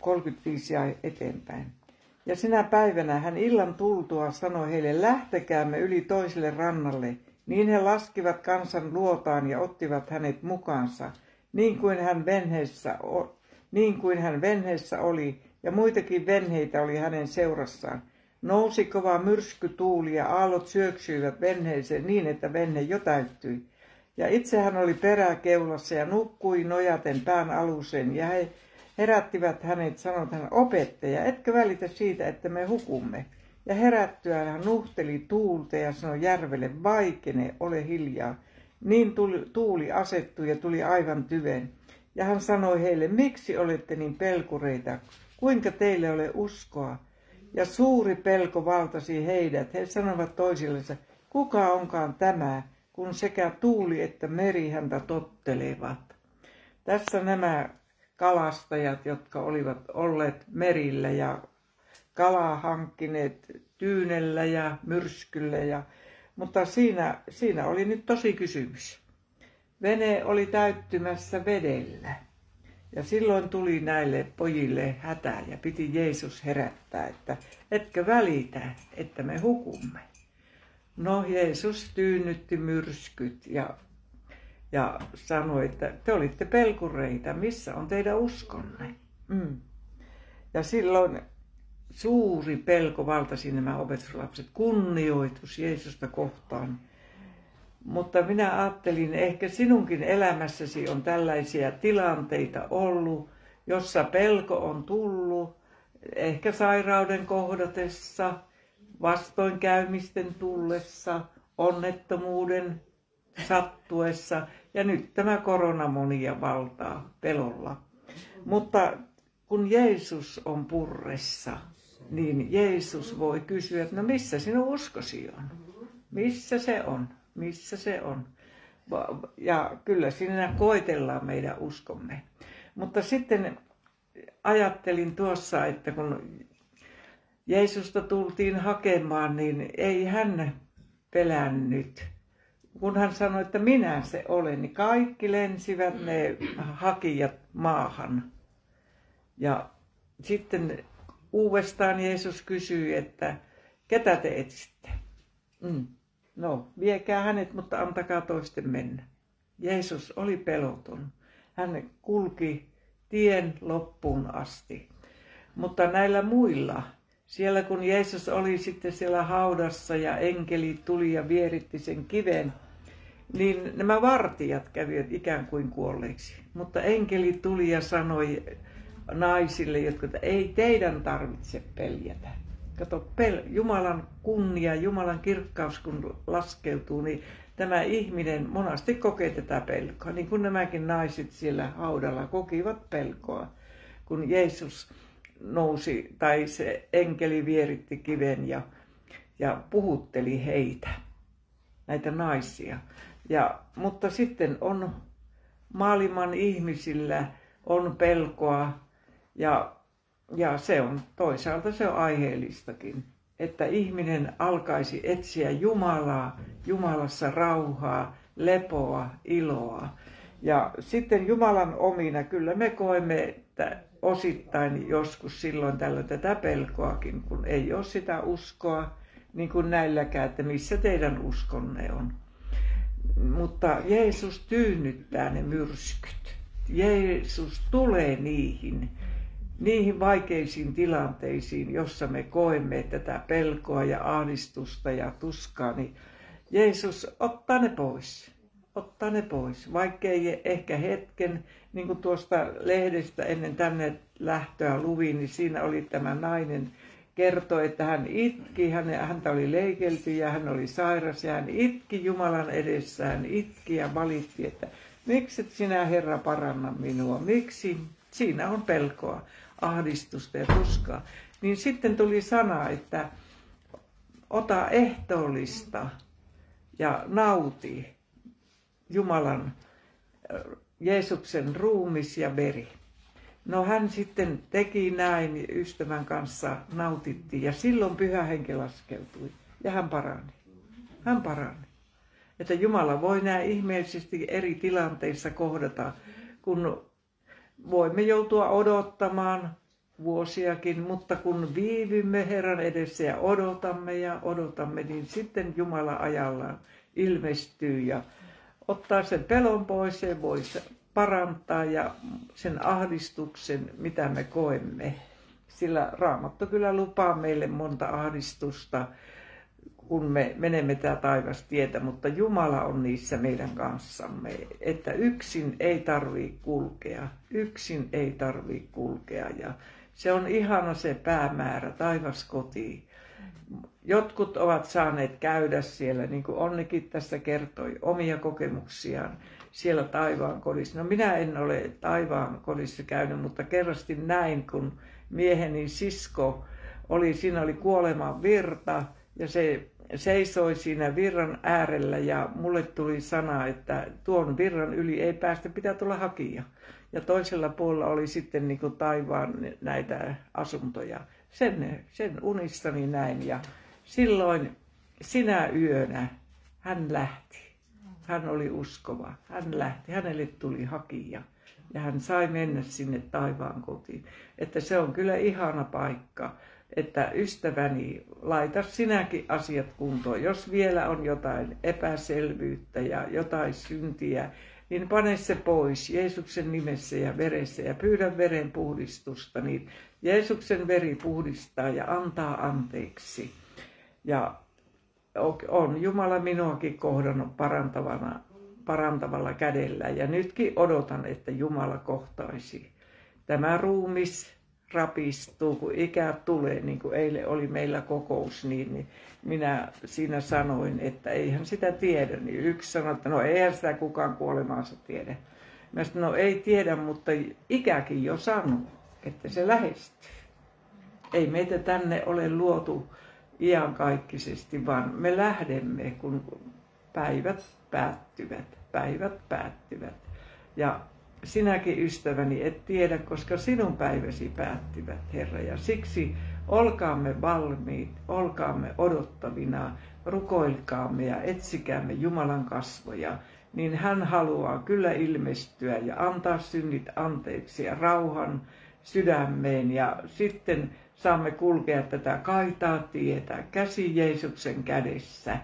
35 ja eteenpäin. Ja sinä päivänä hän illan tultua sanoi heille, lähtekäämme yli toiselle rannalle. Niin he laskivat kansan luotaan ja ottivat hänet mukaansa, niin kuin hän venheessä, niin kuin hän venheessä oli, ja muitakin venheitä oli hänen seurassaan. Nousi kova myrskytuuli ja aallot syöksyivät venheeseen niin, että venhe jo täyttyi. Ja itse hän oli peräkeulassa ja nukkui nojaten pään aluseen, ja he herättivät hänet, sanot hän, opettaja, etkö välitä siitä, että me hukumme? Ja herättyään hän nuhteli tuulta ja sanoi järvelle, vaikene, ole hiljaa. Niin tuli, tuuli asettui ja tuli aivan tyven. Ja hän sanoi heille, miksi olette niin pelkureita, kuinka teille ole uskoa? Ja suuri pelko valtasi heidät. He sanovat toisillensa, kuka onkaan tämä, kun sekä tuuli että meri häntä tottelevat. Tässä nämä kalastajat, jotka olivat olleet merillä ja kalaa hankkineet tyynellä ja myrskyllä. Ja, mutta siinä, siinä oli nyt tosi kysymys. Vene oli täyttymässä vedellä. Ja silloin tuli näille pojille hätä ja piti Jeesus herättää, että etkö välitä, että me hukumme. No Jeesus tyynnytti myrskyt ja, ja sanoi, että te olitte pelkureita, missä on teidän uskonne? Mm. Ja silloin suuri pelko valtasi nämä opetuslapset, kunnioitus Jeesusta kohtaan. Mutta minä ajattelin, ehkä sinunkin elämässäsi on tällaisia tilanteita ollut, jossa pelko on tullut, ehkä sairauden kohdatessa, vastoinkäymisten tullessa, onnettomuuden sattuessa ja nyt tämä korona monia valtaa pelolla. Mutta kun Jeesus on purressa, niin Jeesus voi kysyä, että no missä sinun uskosi on? Missä se on? Missä se on? Ja kyllä siinä koetellaan meidän uskomme. Mutta sitten ajattelin tuossa, että kun Jeesusta tultiin hakemaan, niin ei hän pelännyt. Kun hän sanoi, että minä se olen, niin kaikki lensivät ne hakijat maahan. Ja sitten uudestaan Jeesus kysyi, että ketä te etsitte? Mm. No, viekää hänet, mutta antakaa toisten mennä. Jeesus oli peloton. Hän kulki tien loppuun asti. Mutta näillä muilla, siellä kun Jeesus oli sitten siellä haudassa ja enkeli tuli ja vieritti sen kiven, niin nämä vartijat kävivät ikään kuin kuolleiksi. Mutta enkeli tuli ja sanoi naisille, jotka ei teidän tarvitse peljätä. Kato, pel, Jumalan kunnia, Jumalan kirkkaus kun laskeutuu, niin tämä ihminen monasti kokee tätä pelkoa. Niin kuin nämäkin naiset siellä haudalla kokivat pelkoa, kun Jeesus nousi tai se enkeli vieritti kiven ja, ja puhutteli heitä, näitä naisia. Ja, mutta sitten on maailman ihmisillä on pelkoa ja, ja se on toisaalta se on aiheellistakin, että ihminen alkaisi etsiä Jumalaa, Jumalassa rauhaa, lepoa, iloa. Ja sitten Jumalan omina, kyllä me koemme, että osittain joskus silloin tällöin tätä pelkoakin, kun ei ole sitä uskoa, niin kuin näilläkään, että missä teidän uskonne on. Mutta Jeesus tyynnyttää ne myrskyt. Jeesus tulee niihin niihin vaikeisiin tilanteisiin, jossa me koemme tätä pelkoa ja ahdistusta ja tuskaa, niin Jeesus ottaa ne pois. Ottaa ne pois, vaikkei ehkä hetken, niin kuin tuosta lehdestä ennen tänne lähtöä luin, niin siinä oli tämä nainen, kertoi, että hän itki, häntä oli leikelty ja hän oli sairas ja hän itki Jumalan edessä, hän itki ja valitti, että miksi et sinä Herra paranna minua, miksi? Siinä on pelkoa ahdistusta ja tuskaa, niin sitten tuli sana, että ota ehtoollista ja nauti Jumalan Jeesuksen ruumis ja veri. No hän sitten teki näin, ystävän kanssa nautittiin ja silloin pyhä henki laskeutui ja hän parani. Hän parani. Että Jumala voi nämä ihmeellisesti eri tilanteissa kohdata, kun voimme joutua odottamaan vuosiakin, mutta kun viivymme Herran edessä ja odotamme ja odotamme, niin sitten Jumala ajallaan ilmestyy ja ottaa sen pelon pois ja voi parantaa ja sen ahdistuksen, mitä me koemme. Sillä Raamattu kyllä lupaa meille monta ahdistusta, kun me menemme tätä taivastietä, mutta Jumala on niissä meidän kanssamme, että yksin ei tarvii kulkea, yksin ei tarvii kulkea ja se on ihana se päämäärä, taivas kotiin. Jotkut ovat saaneet käydä siellä, niin kuin Onnikin tässä kertoi, omia kokemuksiaan siellä taivaan kodissa. No minä en ole taivaan kodissa käynyt, mutta kerrasti näin, kun mieheni sisko oli, siinä oli kuoleman virta ja se seisoi siinä virran äärellä ja mulle tuli sana, että tuon virran yli ei päästä, pitää tulla hakija. Ja toisella puolella oli sitten niin kuin taivaan näitä asuntoja. Sen, sen unissani näin ja silloin sinä yönä hän lähti. Hän oli uskova. Hän lähti. Hänelle tuli hakija. Ja hän sai mennä sinne taivaan kotiin. Että se on kyllä ihana paikka että ystäväni, laita sinäkin asiat kuntoon. Jos vielä on jotain epäselvyyttä ja jotain syntiä, niin pane se pois Jeesuksen nimessä ja veressä ja pyydä veren puhdistusta, niin Jeesuksen veri puhdistaa ja antaa anteeksi. Ja on Jumala minuakin kohdannut parantavana, parantavalla kädellä ja nytkin odotan, että Jumala kohtaisi. Tämä ruumis rapistuu, kun ikä tulee, niin kuin eilen oli meillä kokous, niin, niin minä siinä sanoin, että eihän sitä tiedä. Niin yksi sanoi, että no eihän sitä kukaan kuolemaansa tiedä. Mä sanoin, no ei tiedä, mutta ikäkin jo sanoo, että se lähestyy. Ei meitä tänne ole luotu iankaikkisesti, vaan me lähdemme, kun päivät päättyvät. Päivät päättyvät. Ja sinäkin ystäväni et tiedä, koska sinun päiväsi päättyvät, Herra. Ja siksi olkaamme valmiit, olkaamme odottavina, rukoilkaamme ja etsikäämme Jumalan kasvoja, niin hän haluaa kyllä ilmestyä ja antaa synnit anteeksi ja rauhan sydämeen ja sitten saamme kulkea tätä kaitaa tietä, käsi Jeesuksen kädessä.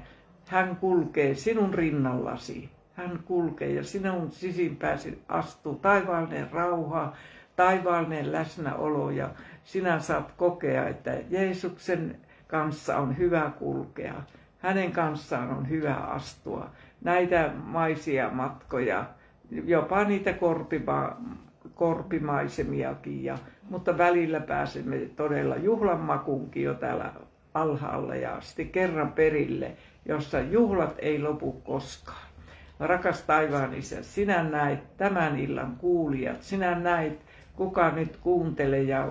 Hän kulkee sinun rinnallasi hän kulkee ja sinun sisimpääsi astuu taivaallinen rauha, taivaallinen läsnäolo ja sinä saat kokea, että Jeesuksen kanssa on hyvä kulkea. Hänen kanssaan on hyvä astua. Näitä maisia matkoja, jopa niitä korpima, korpimaisemiakin, ja, mutta välillä pääsemme todella juhlanmakuunkin jo täällä alhaalla ja sitten kerran perille, jossa juhlat ei lopu koskaan. Rakas taivaan isä, sinä näet tämän illan kuulijat, sinä näet kuka nyt kuuntelee ja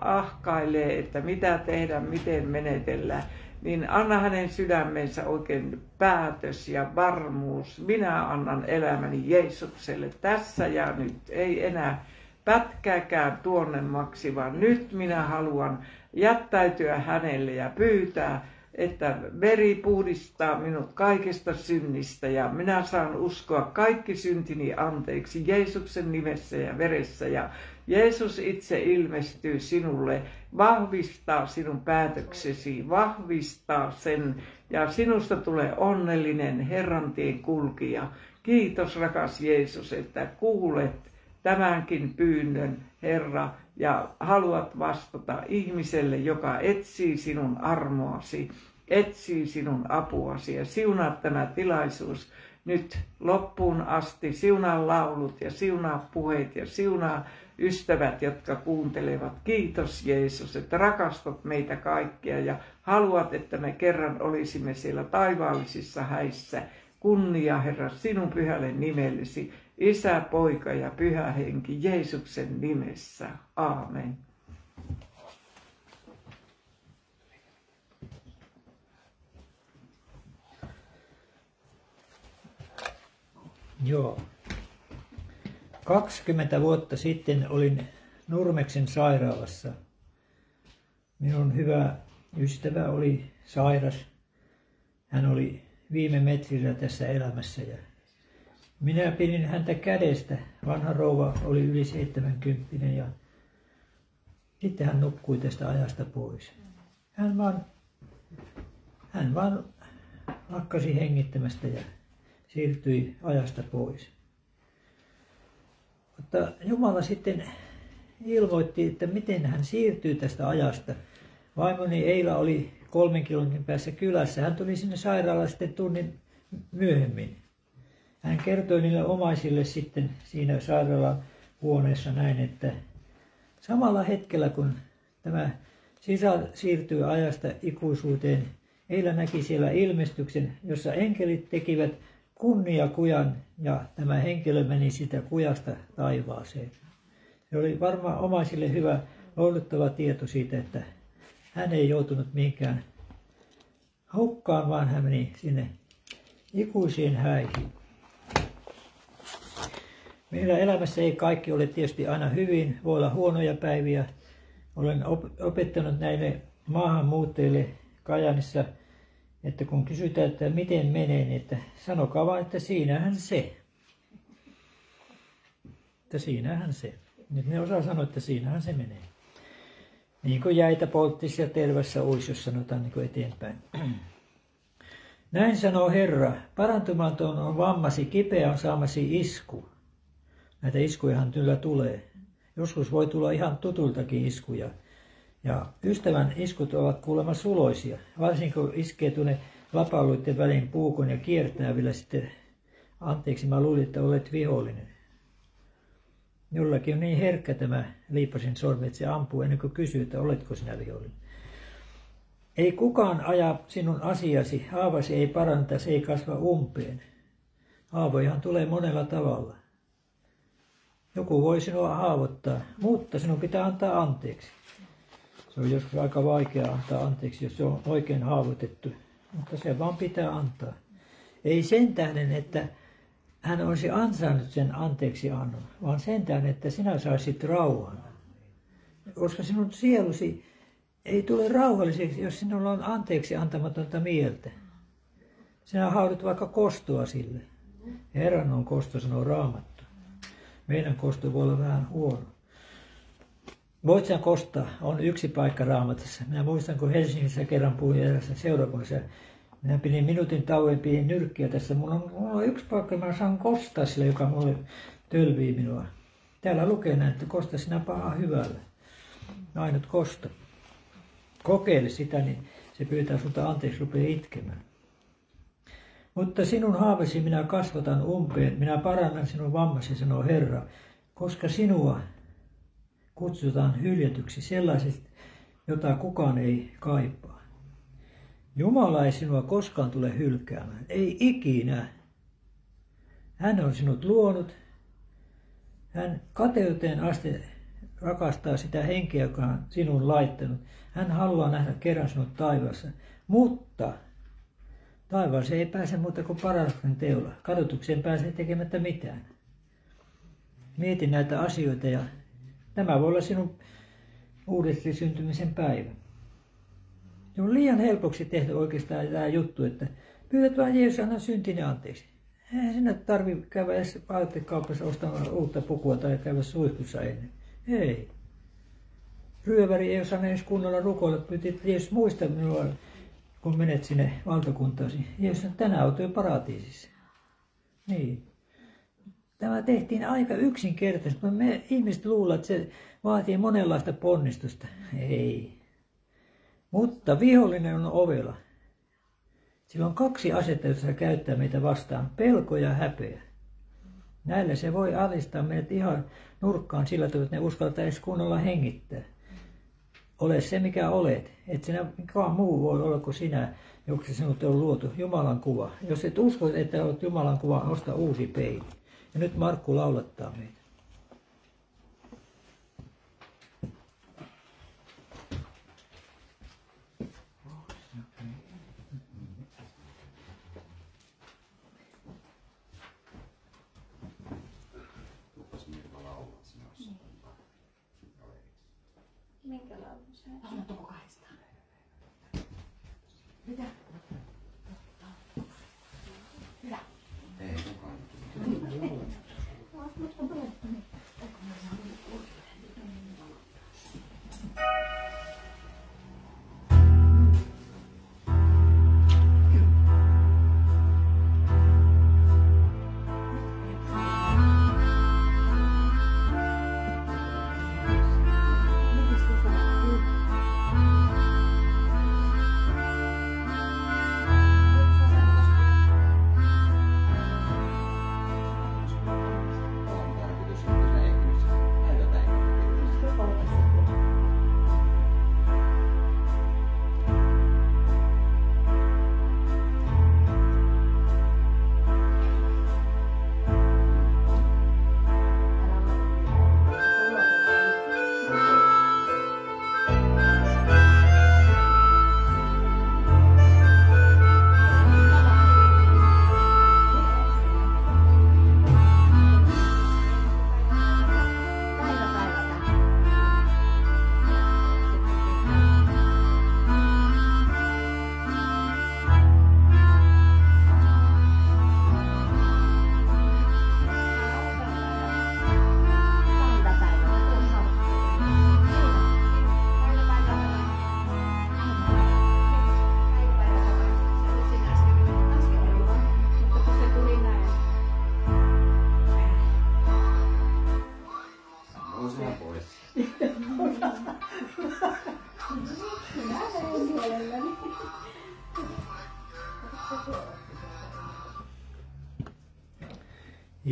ahkailee, että mitä tehdä, miten menetellä, niin anna hänen sydämensä oikein päätös ja varmuus. Minä annan elämäni Jeesukselle tässä ja nyt, ei enää pätkääkään tuonnemmaksi, vaan nyt minä haluan jättäytyä hänelle ja pyytää, että veri puhdistaa minut kaikesta synnistä ja minä saan uskoa kaikki syntini anteeksi Jeesuksen nimessä ja veressä. Ja Jeesus itse ilmestyy sinulle, vahvistaa sinun päätöksesi, vahvistaa sen ja sinusta tulee onnellinen Herran tien kulkija. Kiitos rakas Jeesus, että kuulet tämänkin pyynnön, Herra, ja haluat vastata ihmiselle, joka etsii sinun armoasi, etsii sinun apuasi ja siunaa tämä tilaisuus nyt loppuun asti. Siunaa laulut ja siunaa puheet ja siunaa ystävät, jotka kuuntelevat. Kiitos Jeesus, että rakastat meitä kaikkia ja haluat, että me kerran olisimme siellä taivaallisissa häissä. Kunnia Herra sinun pyhälle nimellesi, Isä, Poika ja Pyhä Henki, Jeesuksen nimessä. Aamen. Joo. 20 vuotta sitten olin Nurmeksen sairaalassa. Minun hyvä ystävä oli sairas. Hän oli viime metrillä tässä elämässä ja minä pidin häntä kädestä. Vanha rouva oli yli 70 ja sitten hän nukkui tästä ajasta pois. Hän vaan, hän vaan lakkasi hengittämästä ja siirtyi ajasta pois. Mutta Jumala sitten ilmoitti, että miten hän siirtyy tästä ajasta. Vaimoni Eila oli kolmen kilometrin päässä kylässä. Hän tuli sinne sairaalaan sitten tunnin myöhemmin. Hän kertoi niille omaisille sitten siinä sairaalan huoneessa näin, että samalla hetkellä kun tämä sisä siirtyy ajasta ikuisuuteen, Eila näki siellä ilmestyksen, jossa enkelit tekivät kunniakujan ja tämä henkilö meni sitä kujasta taivaaseen. Se oli varmaan omaisille hyvä lohduttava tieto siitä, että hän ei joutunut mihinkään hukkaan, vaan hän meni sinne ikuisiin häihin. Meillä elämässä ei kaikki ole tietysti aina hyvin, voi olla huonoja päiviä. Olen opettanut näille maahanmuuttajille Kajanissa, että kun kysytään, että miten menee, niin että sanokaa vain, että siinähän se. Että siinähän se. Nyt ne osaa sanoa, että siinähän se menee. Niin kuin jäitä polttisi ja tervässä uisi, jos sanotaan niin kuin eteenpäin. Näin sanoo Herra, parantumaton on vammasi, kipeä on saamasi isku. Näitä iskujahan kyllä tulee. Joskus voi tulla ihan tutultakin iskuja. Ja ystävän iskut ovat kuulemma suloisia, varsinkin kun iskee tuonne lapalluiden väliin puukon ja kiertää vielä sitten, anteeksi mä luulin, että olet vihollinen. Jollakin on niin herkkä tämä liipasin sormi, että se ampuu ennen kuin kysyy, että oletko sinä vihollinen. Ei kukaan aja sinun asiasi, haavasi ei paranta, se ei kasva umpeen. Haavojahan tulee monella tavalla. Joku voi sinua haavoittaa, mutta sinun pitää antaa anteeksi. Se on joskus aika vaikea antaa anteeksi, jos se on oikein haavoitettu, mutta se vaan pitää antaa. Ei sen tähden, että hän olisi ansainnut sen anteeksi annon, vaan sen tähden, että sinä saisit rauhan. Koska sinun sielusi ei tule rauhalliseksi, jos sinulla on anteeksi antamatonta mieltä. Sinä haudut vaikka kostoa sille. Herran on kosto, sanoo raamattu. Meidän kosto voi olla vähän huono. Voit sen kostaa, on yksi paikka raamatassa. Minä muistan, kun Helsingissä kerran puhuin erässä seurakunnassa. Minä pidin minuutin tauon pidin nyrkkiä tässä. Mulla on, mulla on yksi paikka, mä saan kostaa sille, joka mulle tölvii minua. Täällä lukee näin, että kosta sinä pahaa hyvällä. Ainut kosta. Kokeile sitä, niin se pyytää sulta anteeksi, rupeaa itkemään. Mutta sinun haavesi minä kasvatan umpeen, minä parannan sinun vammasi, sanoo Herra, koska sinua kutsutaan hyljetyksi sellaisesta, jota kukaan ei kaipaa. Jumala ei sinua koskaan tule hylkäämään, ei ikinä. Hän on sinut luonut. Hän kateuteen asti rakastaa sitä henkeä, joka on sinun laittanut. Hän haluaa nähdä kerran sinut taivaassa. Mutta taivaassa ei pääse muuta kuin parannuksen teolla. Kadotukseen pääsee tekemättä mitään. Mieti näitä asioita ja Tämä voi olla sinun uudesti syntymisen päivä. Se on liian helpoksi tehty oikeastaan tämä juttu, että pyydät vain Jeesus anna syntini anteeksi. Eihän sinä tarvi käydä edes vaatekaupassa ostamaan uutta pukua tai käydä suihkussa ennen. Ei. Ryöväri ei osaa edes kunnolla rukoilla. Pyytit Jeesus muista minua, kun menet sinne valtakuntaasi. Jeesus tänään olet jo paratiisissa. Niin. Tämä tehtiin aika yksinkertaisesti, mutta me ihmiset luulevat, että se vaatii monenlaista ponnistusta. Ei. Mutta vihollinen on ovella. Sillä on kaksi asetta, jotka käyttää meitä vastaan. Pelko ja häpeä. Näillä se voi alistaa meidät ihan nurkkaan sillä tavalla, että ne uskaltaa edes kunnolla hengittää. Ole se, mikä olet. Et sinä mikään muu voi olla kuin sinä, joka sinut on luotu. Jumalan kuva. Jos et usko, että olet Jumalan kuva, osta uusi peili. Ja nyt Markku laulattaa meitä.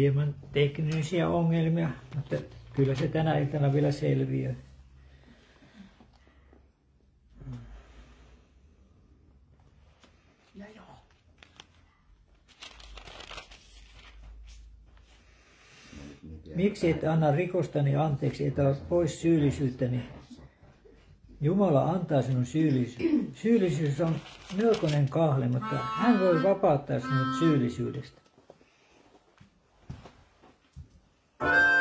Hieman teknisiä ongelmia, mutta kyllä se tänä iltana vielä selviää. Miksi et anna rikostani anteeksi, et ole pois syyllisyyttäni? Jumala antaa sinun syyllisyyden. Syyllisyys on melkoinen kahle, mutta hän voi vapauttaa sinut syyllisyydestä. Päivä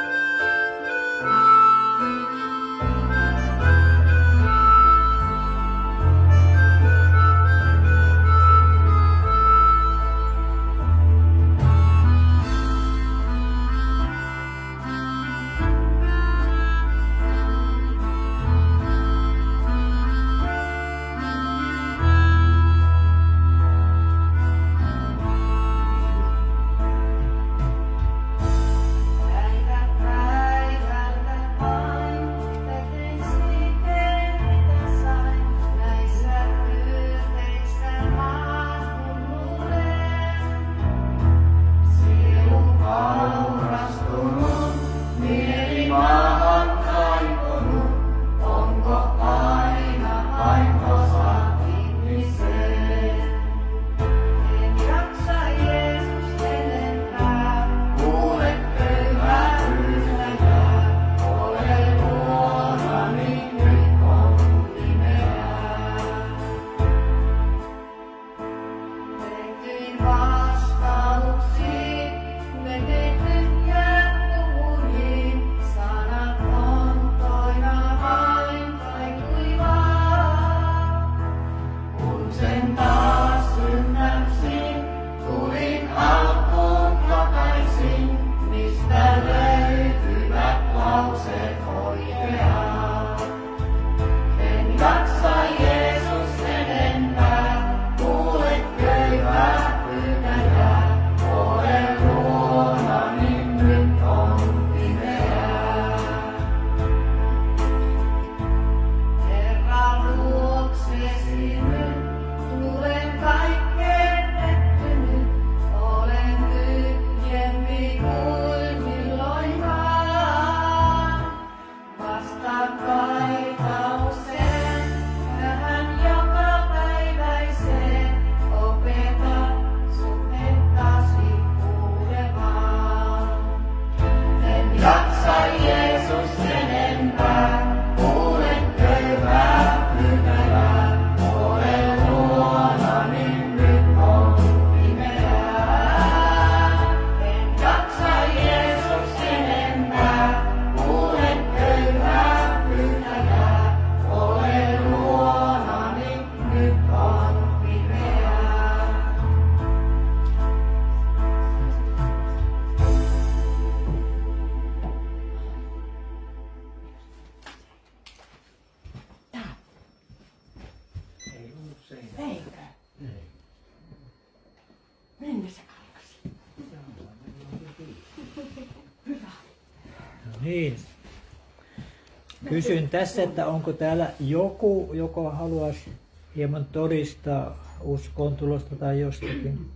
tässä, että onko täällä joku, joka haluaisi hieman todistaa uskon tulosta tai jostakin.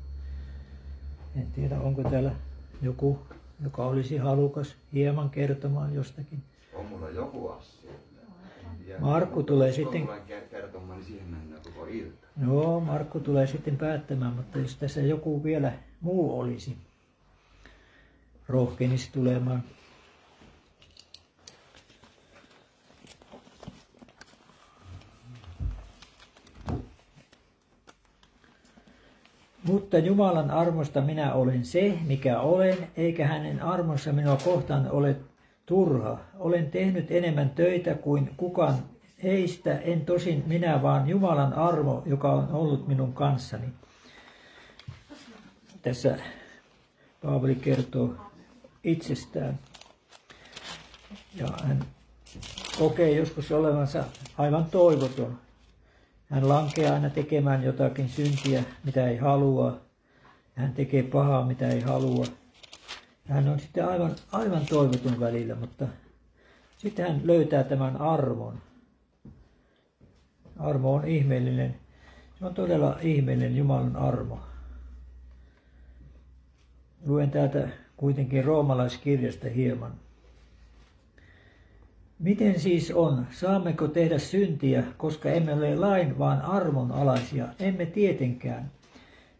En tiedä, onko täällä joku, joka olisi halukas hieman kertomaan jostakin. On mulla joku asia. Ja Markku tulee sitten- kertomaan, niin siihen mennään koko ilta. Joo, Markku tulee sitten päättämään, mutta jos tässä joku vielä muu olisi, rohkenisi tulemaan. Mutta Jumalan armosta minä olen se, mikä olen, eikä hänen armonsa minua kohtaan ole turha. Olen tehnyt enemmän töitä kuin kukaan heistä, en tosin minä, vaan Jumalan armo, joka on ollut minun kanssani. Tässä Paavali kertoo itsestään. Ja hän kokee joskus olevansa aivan toivoton. Hän lankeaa aina tekemään jotakin syntiä, mitä ei halua. Hän tekee pahaa, mitä ei halua. Hän on sitten aivan, aivan toivotun välillä, mutta sitten hän löytää tämän armon. Armo on ihmeellinen. Se on todella ihmeellinen Jumalan armo. Luen täältä kuitenkin roomalaiskirjasta hieman. Miten siis on? Saammeko tehdä syntiä, koska emme ole lain, vaan armon alaisia? Emme tietenkään.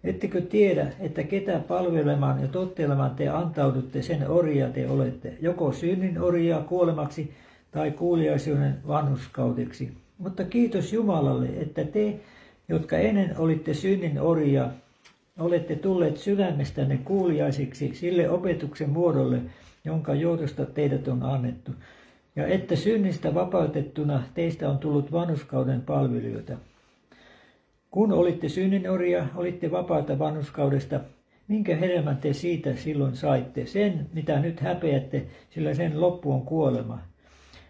Ettekö tiedä, että ketä palvelemaan ja tottelemaan te antaudutte, sen orjia te olette, joko synnin orjia kuolemaksi tai kuuliaisuuden vanhuskaudeksi. Mutta kiitos Jumalalle, että te, jotka ennen olitte synnin orjia, olette tulleet sydämestänne kuuliaisiksi sille opetuksen muodolle, jonka johdosta teidät on annettu. Ja että synnistä vapautettuna teistä on tullut vanhuskauden palvelijoita. Kun olitte synninoria, olitte vapaata vanhuskaudesta, minkä hedelmän te siitä silloin saitte? Sen, mitä nyt häpeätte, sillä sen loppu on kuolema.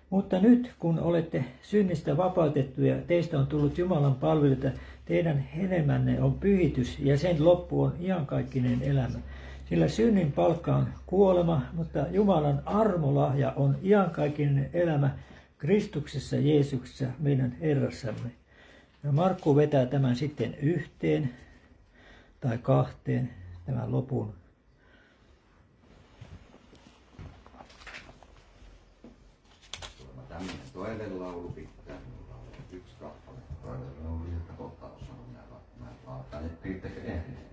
Mutta nyt, kun olette synnistä vapautettuja, teistä on tullut Jumalan palvelijoita, teidän hedelmänne on pyhitys ja sen loppu on iankaikkinen elämä. Sillä synnin palkka on kuolema, mutta Jumalan armolahja on iankaikkinen elämä Kristuksessa Jeesuksessa, meidän Herrassamme. Ja Markku vetää tämän sitten yhteen tai kahteen, tämän lopun. Tämmöinen toivelaulu pitää. Yksi kappale toivelaulu, joka kohta osaa. Mä mä vaan, tai riittäkö ehdi? Jos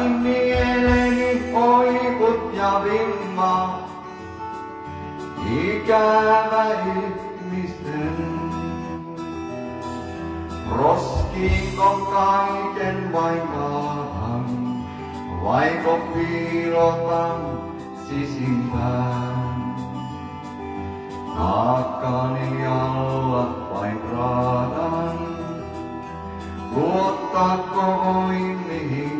Kaikki mieleni oikut ja vimma, ikävä ihmisten. Roskiinko kaiken vain kaahan, vaiko piilotan sisimpään? Taakkani alla vain raadan, luottaako voin mihinkään?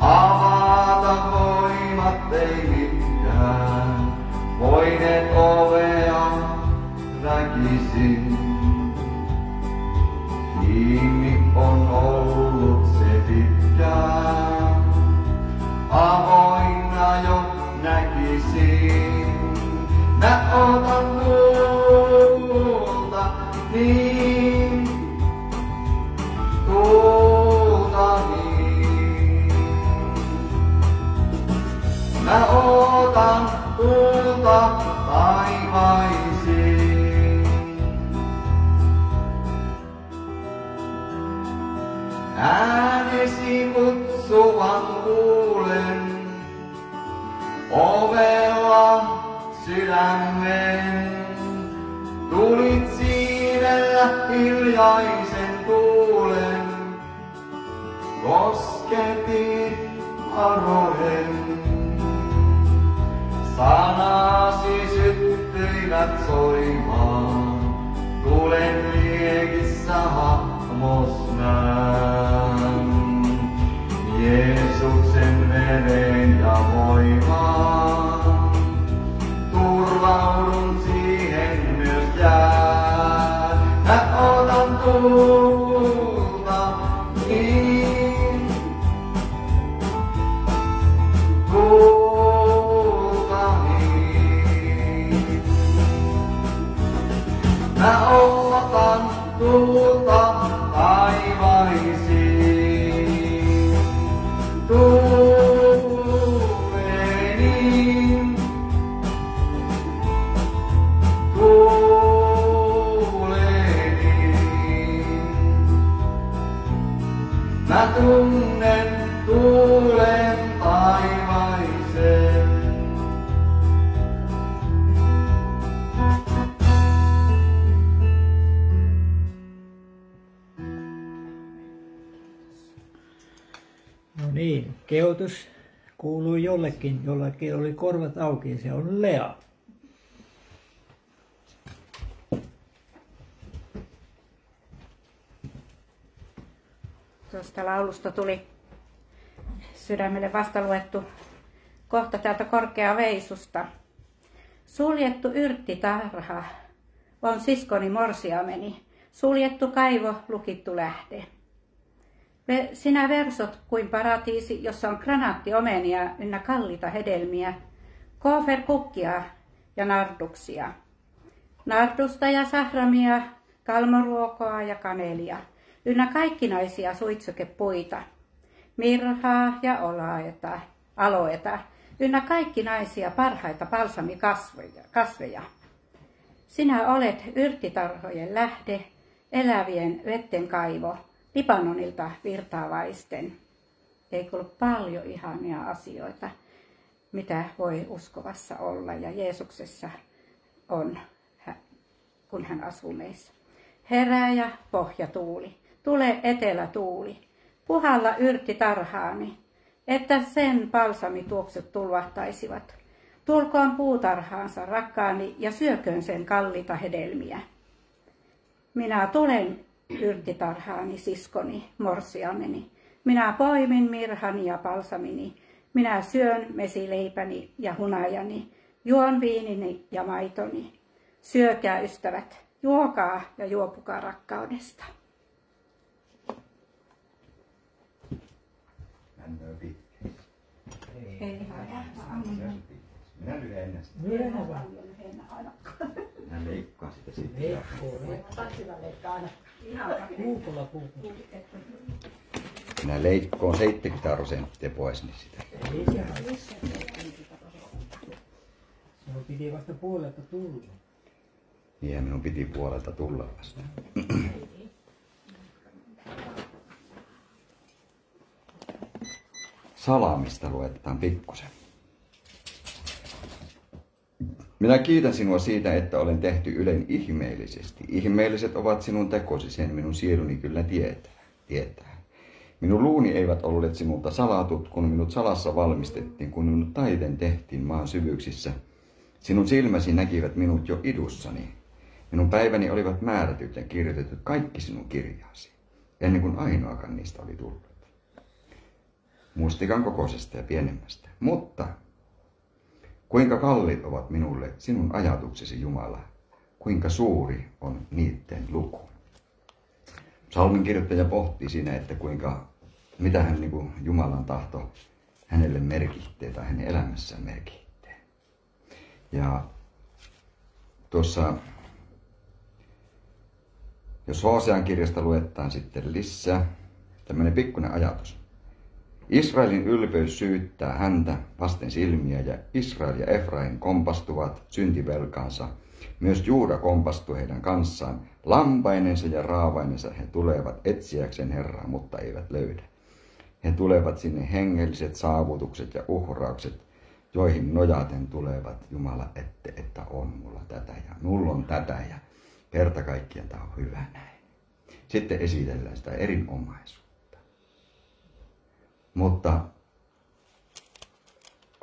Avata voimat ei mitään, ovea näkisin. Kiinni on ollut se pitkään, avoinna jo näkisin. Mä otan tuulta niin, tuulta. Tulta taivaisiin. Äänesi kutsuvan kuulen, ovella sydämen. Tulit siivellä hiljaisen tuulen, kosketit arohen. Sanasi syttyivät soimaan, tulen liekissä hahmos näen. Jeesuksen veren ja voimaan, turvaudun siihen myös jään. Mä otan tulta otan kehotus kuului jollekin, jollakin oli korvat auki ja se on Lea. Tuosta laulusta tuli sydämelle vastaluettu kohta täältä korkea veisusta. Suljettu yrttitarha on siskoni morsiameni, suljettu kaivo, lukittu lähde. Sinä versot kuin paratiisi, jossa on granaattiomenia ynnä kallita hedelmiä, kooferkukkia ja narduksia. Nardusta ja sahramia, kalmoruokoa ja kanelia, ynnä kaikkinaisia suitsukepuita, mirhaa ja olaeta, aloeta, ynnä kaikkinaisia parhaita balsamikasveja. kasveja. Sinä olet yrttitarhojen lähde, elävien vetten kaivo, Libanonilta virtaavaisten. Ei ole paljon ihania asioita, mitä voi uskovassa olla ja Jeesuksessa on, kun hän asuu meissä. Herää ja pohjatuuli, tule etelätuuli, puhalla yrtti tarhaani, että sen palsamituoksut tulvahtaisivat. Tulkoon puutarhaansa rakkaani ja syököön sen kallita hedelmiä. Minä tulen yrttitarhaani siskoni, morsiameni. Minä poimin mirhani ja palsamini. Minä syön mesileipäni ja hunajani. Juon viinini ja maitoni. Syökää ystävät, juokaa ja juopukaa rakkaudesta. Männöö pitkä. Ei Minä lyhyen ennen sitä. Myöhä vaan. Minä leikkaan sitä sitten. Puukolla puukolla. Minä leikkoon 70 prosenttia pois, niin sitä. Ei se. Se piti vasta puolelta tulla. Niin ja minun piti puolelta tulla vasta. Salamista luetaan pikkusen. Minä kiitän sinua siitä, että olen tehty ylen ihmeellisesti. Ihmeelliset ovat sinun tekosi, sen minun sieluni kyllä tietää. tietää. Minun luuni eivät olleet sinulta salatut, kun minut salassa valmistettiin, kun minut taiten tehtiin maan syvyyksissä. Sinun silmäsi näkivät minut jo idussani. Minun päiväni olivat määrätyt ja kirjoitetut kaikki sinun kirjaasi, ennen kuin ainoakaan niistä oli tullut. Mustikan kokoisesta ja pienemmästä. Mutta kuinka kalliit ovat minulle sinun ajatuksesi, Jumala, kuinka suuri on niiden luku. Salmin kirjoittaja pohtii siinä, että kuinka, mitä hän niin kuin Jumalan tahto hänelle merkittee tai hänen elämässään merkittee. Ja tuossa, jos Hosean kirjasta luetaan sitten lisää, tämmöinen pikkuinen ajatus. Israelin ylpeys syyttää häntä vasten silmiä ja Israel ja Efraim kompastuvat syntivelkaansa. Myös Juuda kompastui heidän kanssaan. Lampainensa ja raavainensa he tulevat etsiäkseen Herraa, mutta eivät löydä. He tulevat sinne hengelliset saavutukset ja uhraukset, joihin nojaten tulevat Jumala ette, että on mulla tätä ja mulla on tätä ja kerta kaikkiaan tämä on hyvä näin. Sitten esitellään sitä erinomaisuutta. Mutta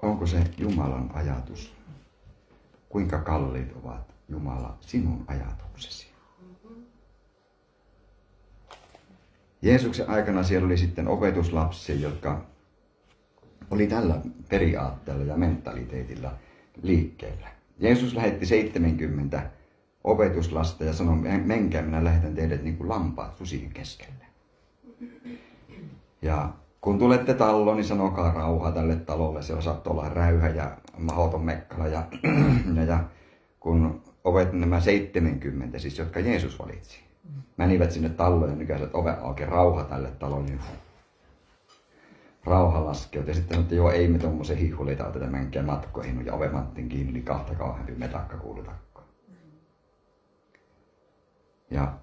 onko se Jumalan ajatus? Kuinka kalliit ovat Jumala sinun ajatuksesi? Jeesuksen aikana siellä oli sitten opetuslapsia, jotka oli tällä periaatteella ja mentaliteetilla liikkeellä. Jeesus lähetti 70 opetuslasta ja sanoi, menkää, minä lähetän teidät niin kuin lampaat susien keskelle. Ja kun tulette taloon, niin sanokaa rauhaa tälle talolle. Se saattoi olla räyhä ja mahoton mekkala. Ja, ja, ja kun ovet nämä 70, siis jotka Jeesus valitsi, menivät sinne talloon ja nykäisivät oven auki, rauha tälle talolle, niin rauha laskeutui. Ja sitten että joo, ei me tuommoisen hihuleita oteta menkää matkoihin. Ja ove manttiin kiinni, niin kahta kauheampi metakka kuului takkoon. Ja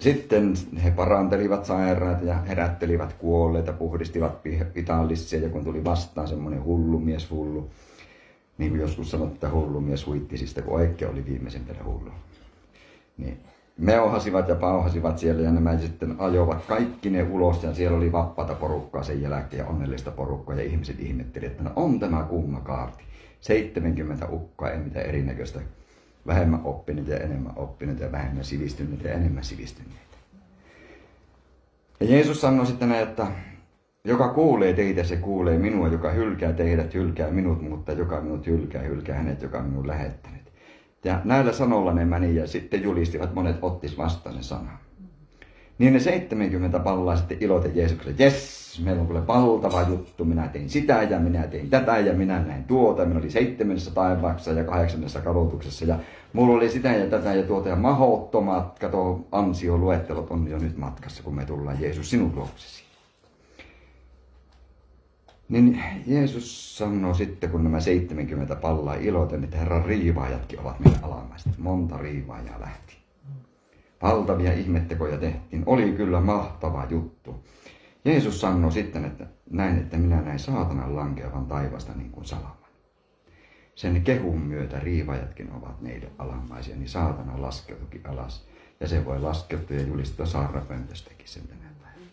sitten he parantelivat sairaat ja herättelivät kuolleita, puhdistivat pitallissia ja kun tuli vastaan semmoinen hullu mies hullu, niin kuin joskus sanottu, että hullu mies huittisista, kun oikein oli viimeisen päälle hullu. Niin meuhasivat ja pauhasivat siellä ja nämä sitten ajoivat kaikki ne ulos ja siellä oli vapaata porukkaa sen jälkeen ja onnellista porukkaa ja ihmiset ihmettelivat, että no on tämä kumma kaarti. 70 ukkoa, ei mitään erinäköistä vähemmän oppineita ja enemmän oppineita ja vähemmän sivistyneitä ja enemmän sivistyneitä. Ja Jeesus sanoi sitten näin, että joka kuulee teitä, se kuulee minua, joka hylkää teidät, hylkää minut, mutta joka minut hylkää, hylkää hänet, joka minun lähettänyt. Ja näillä sanoilla ne meni ja sitten julistivat, monet ottis vastaan sen sanan. Niin ne 70 pallaa sitten iloten Jeesukselle, jes, meillä on kyllä valtava juttu, minä tein sitä ja minä tein tätä ja minä näin tuota. Minä oli seitsemännessä taivaassa ja kahdeksannessa kadotuksessa ja mulla oli sitä ja tätä ja tuota ja mahottomat, kato, ansioluettelot on jo nyt matkassa, kun me tullaan Jeesus sinun luoksesi. Niin Jeesus sanoo sitten, kun nämä 70 pallaa iloten, että Herran riivaajatkin ovat meidän alamaiset. Monta riivaajaa lähti. Valtavia ihmettekoja tehtiin. Oli kyllä mahtava juttu. Jeesus sanoi sitten, että näin, että minä näin saatanan lankeavan taivasta niin kuin salaman. Sen kehun myötä riivajatkin ovat meidän alamaisia, niin saatana laskeutukin alas. Ja se voi laskeutua ja julistaa saarrapöntöstäkin sen tänä päivänä.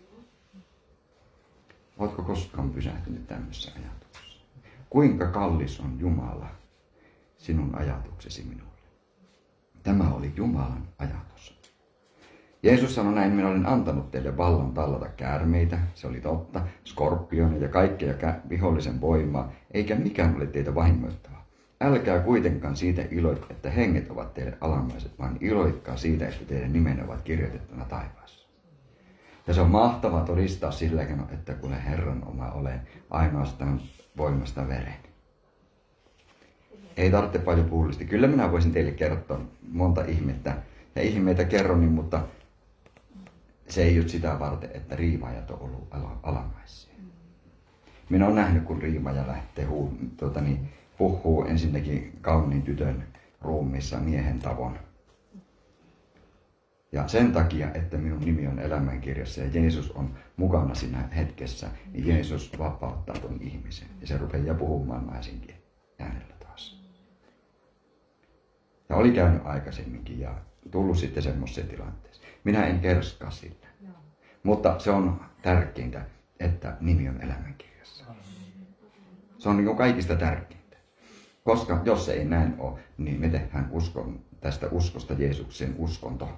Oletko koskaan pysähtynyt tämmöisessä ajatuksessa? Kuinka kallis on Jumala sinun ajatuksesi minulle? Tämä oli Jumalan ajatus. Jeesus sanoi näin, minä olen antanut teille vallan tallata käärmeitä, se oli totta, skorpionia ja kaikkea vihollisen voimaa, eikä mikään ole teitä vahingoittava. Älkää kuitenkaan siitä iloitko, että henget ovat teille alamaiset, vaan iloitkaa siitä, että teidän nimenne ovat kirjoitettuna taivaassa. Ja se on mahtava todistaa silläkin, että kun Herran oma olen ainoastaan voimasta veren. Ei tarvitse paljon puhullisesti. Kyllä minä voisin teille kertoa monta ihmettä ja ihmeitä kerronin, mutta se ei ole sitä varten, että riivaajat on ollut alamaisia. Minä olen nähnyt, kun riivaja lähtee huu, tuota niin, puhuu ensinnäkin kauniin tytön ruumissa miehen tavon. Ja sen takia, että minun nimi on elämänkirjassa ja Jeesus on mukana siinä hetkessä, niin Jeesus vapauttaa tuon ihmisen. Ja se rupeaa puhumaan naisinkin äänellä taas. Ja oli käynyt aikaisemminkin ja tullut sitten semmoiseen tilanteeseen. Minä en kerskaa sillä. Mutta se on tärkeintä, että nimi on elämänkirjassa. Se on niin kaikista tärkeintä. Koska jos se ei näin ole, niin me tehdään uskon, tästä uskosta Jeesuksen uskonto.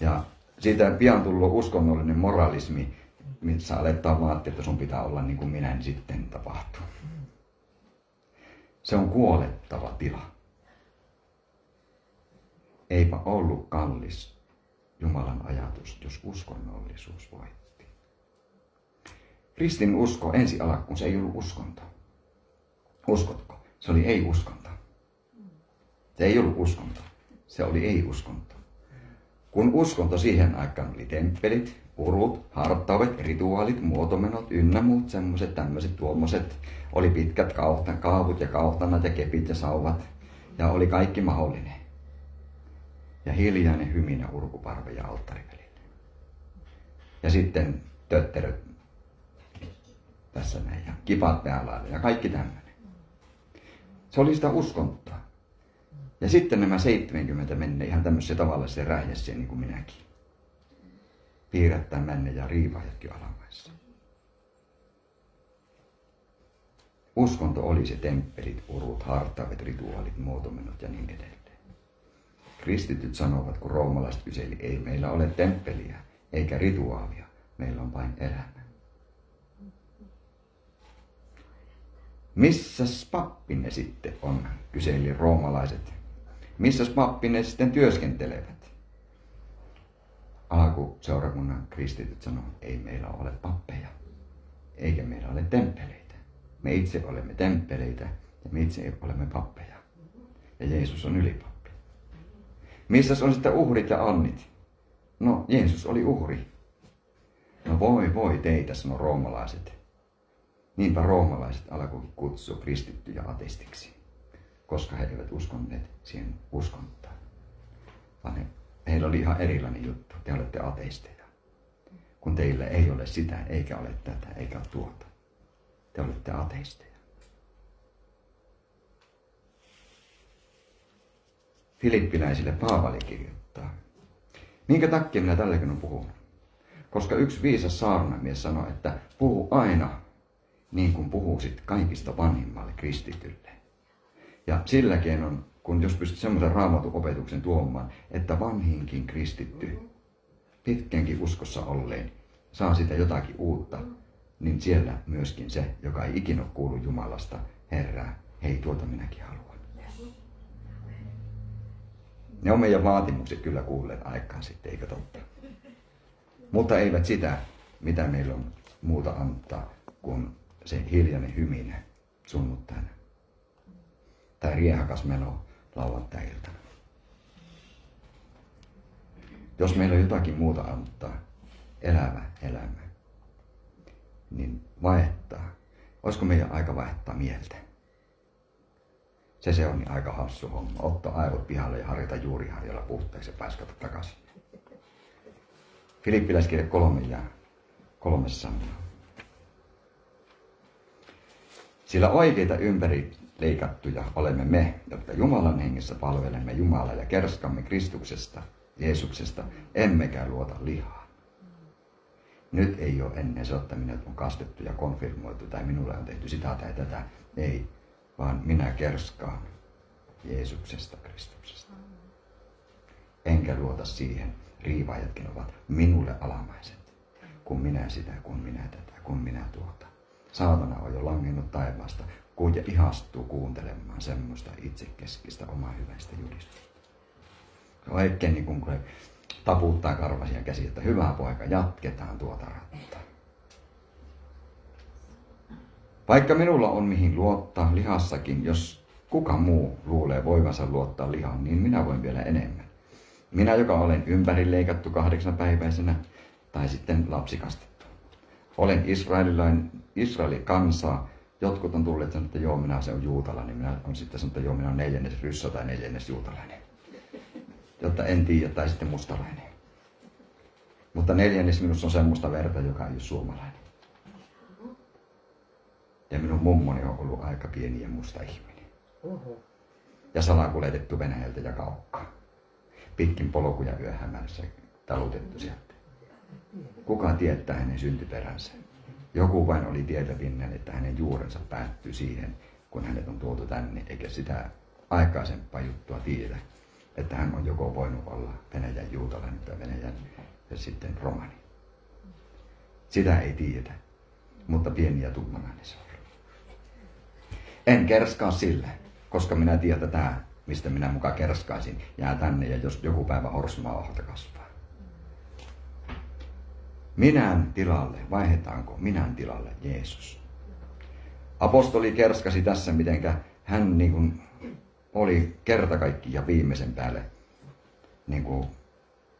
Ja siitä pian tullut uskonnollinen moralismi, missä aletaan vaatia, että sun pitää olla niin kuin minä, niin sitten tapahtuu. Se on kuolettava tila. Eipä ollut kallis Jumalan ajatus, jos uskonnollisuus voitti. Kristin usko ensi alkuun se ei ollut uskonto. Uskotko? Se oli ei-uskonto. Se ei ollut uskonto. Se oli ei-uskonto. Kun uskonto siihen aikaan oli temppelit, urut, harttauvet, rituaalit, muotomenot, ynnä muut semmoset tämmöiset tuommoiset. Oli pitkät kaavut ja kauhtanat ja kepit ja sauvat. Ja oli kaikki mahdollinen. Ja hiljainen hyminä urkuparve ja alttari välillä. Ja sitten tötteröt tässä näin ja kipat päällä ja kaikki tämmöinen. Se oli sitä uskontoa. Ja sitten nämä 70 menne ihan tämmöisiä tavallisia räjässiä niin kuin minäkin. Piirrättää menne ja riivaajatkin alamaissa. Uskonto oli se temppelit, urut, hartavet, rituaalit, muotomenot ja niin edelleen. Kristityt sanovat, kun roomalaiset kyseli, ei meillä ole temppeliä eikä rituaalia, meillä on vain elämä. Missäs pappinne sitten on, kyseli roomalaiset. Missäs pappinne sitten työskentelevät? Alku seurakunnan kristityt sanoo, ei meillä ole pappeja, eikä meillä ole temppeleitä. Me itse olemme temppeleitä ja me itse olemme pappeja. Ja Jeesus on ylipappi. Missäs on sitten uhrit ja annit? No, Jeesus oli uhri. No voi voi teitä, sanoi roomalaiset. Niinpä roomalaiset alkoivat kutsua kristittyjä ateistiksi, koska he eivät uskonneet siihen uskontaan. Vaan he, heillä oli ihan erilainen juttu. Te olette ateisteja. Kun teillä ei ole sitä, eikä ole tätä, eikä tuota. Te olette ateisteja. Filippiläisille Paavali kirjoittaa. Minkä takia minä tälläkin on puhunut? Koska yksi viisas saarnamies sanoi, että puhu aina niin kuin puhuisit kaikista vanhimmalle kristitylle. Ja sillä keinon, kun jos pystyt semmoisen raamatun opetuksen tuomaan, että vanhinkin kristitty, pitkänkin uskossa olleen, saa sitä jotakin uutta, niin siellä myöskin se, joka ei ikinä ole kuullut Jumalasta, Herää, hei tuota minäkin haluan. Ne on meidän vaatimukset kyllä kuulleet aikaan sitten, eikö totta? Mutta eivät sitä, mitä meillä on muuta antaa kuin se hiljainen hyminä sunnuntaina. Tai riehakas meno lauantai-iltana. Jos meillä on jotakin muuta antaa, elävä elämä, niin vaihtaa. Olisiko meidän aika vaihtaa mieltä? Se se on niin aika hassu homma. Ottaa aivot pihalle ja harjoita juuriharjalla puhteeksi ja pääskata takaisin. Filippiläiskirja kolme ja kolmessa sanoo. Sillä oikeita ympäri leikattuja olemme me, jotka Jumalan hengessä palvelemme Jumalaa ja kerskamme Kristuksesta, Jeesuksesta, emmekä luota lihaa. Nyt ei ole ennen se, että minut on kastettu ja konfirmoitu tai minulle on tehty sitä tai tätä. Ei, vaan minä kerskaan Jeesuksesta, Kristuksesta. Enkä luota siihen, riivaajatkin ovat minulle alamaiset, kun minä sitä, kun minä tätä, kun minä tuota. Saatana on jo langennut taivaasta, kun ja ihastuu kuuntelemaan semmoista itsekeskistä omaa hyvästä julistusta. Oikein niin kuin taputtaa karvasia käsiä, että hyvä poika, jatketaan tuota rattaa. Vaikka minulla on mihin luottaa lihassakin, jos kuka muu luulee voivansa luottaa lihaan, niin minä voin vielä enemmän. Minä, joka olen ympärileikattu kahdeksan päiväisenä, tai sitten lapsikastettu. Olen israelilainen, Israelin kansaa. Jotkut on tulleet sanoa, että joo, minä se on juutalainen. Minä on sitten sanonut, että joo, minä olen neljännes ryssä tai neljännes juutalainen. Jotta en tiedä, tai sitten mustalainen. Mutta neljännes minussa on semmoista verta, joka ei ole suomalainen. Ja minun mummoni on ollut aika pieni ja musta ihminen. Ja salakuljetettu Venäjältä ja kaukkaa. Pitkin polkuja yöhämässä talutettu sieltä. Kuka tietää hänen syntyperänsä? Joku vain oli tietävinnen, että hänen juurensa päättyy siihen, kun hänet on tuotu tänne, eikä sitä aikaisempaa juttua tiedä, että hän on joko voinut olla Venäjän juutalainen tai Venäjän ja sitten romani. Sitä ei tiedä, mutta pieni ja tummanainen se on. En kerskaa sille, koska minä tiedän, että tämä, mistä minä mukaan kerskaisin, jää tänne ja jos joku päivä horsmaa kasvaa. Minän tilalle, vaihdetaanko minän tilalle Jeesus? Apostoli kerskasi tässä, mitenkä hän niin kuin oli kerta kaikki ja viimeisen päälle niin kuin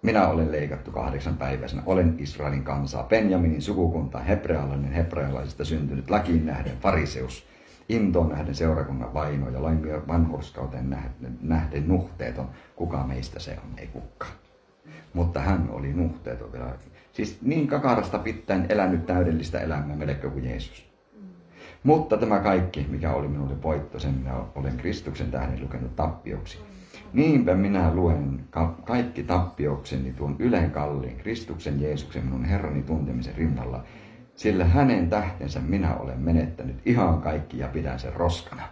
Minä olen leikattu kahdeksan päiväisenä. Olen Israelin kansaa, Benjaminin sukukunta, hebrealainen, hebrealaisista syntynyt, lakiin nähden fariseus, intoon nähden seurakunnan vaino ja laimio vanhurskauteen nähden, nähden nuhteeton. Kuka meistä se on? Ei kukaan. Mutta hän oli nuhteeton vielä. Siis niin kakarasta pitäen elänyt täydellistä elämää melkein kuin Jeesus. Mutta tämä kaikki, mikä oli minulle voitto, sen minä olen Kristuksen tähden lukenut tappioksi. Niinpä minä luen ka- kaikki tappiokseni tuon ylen kalliin Kristuksen Jeesuksen minun Herrani tuntemisen rinnalla, sillä hänen tähtensä minä olen menettänyt ihan kaikki ja pidän sen roskana,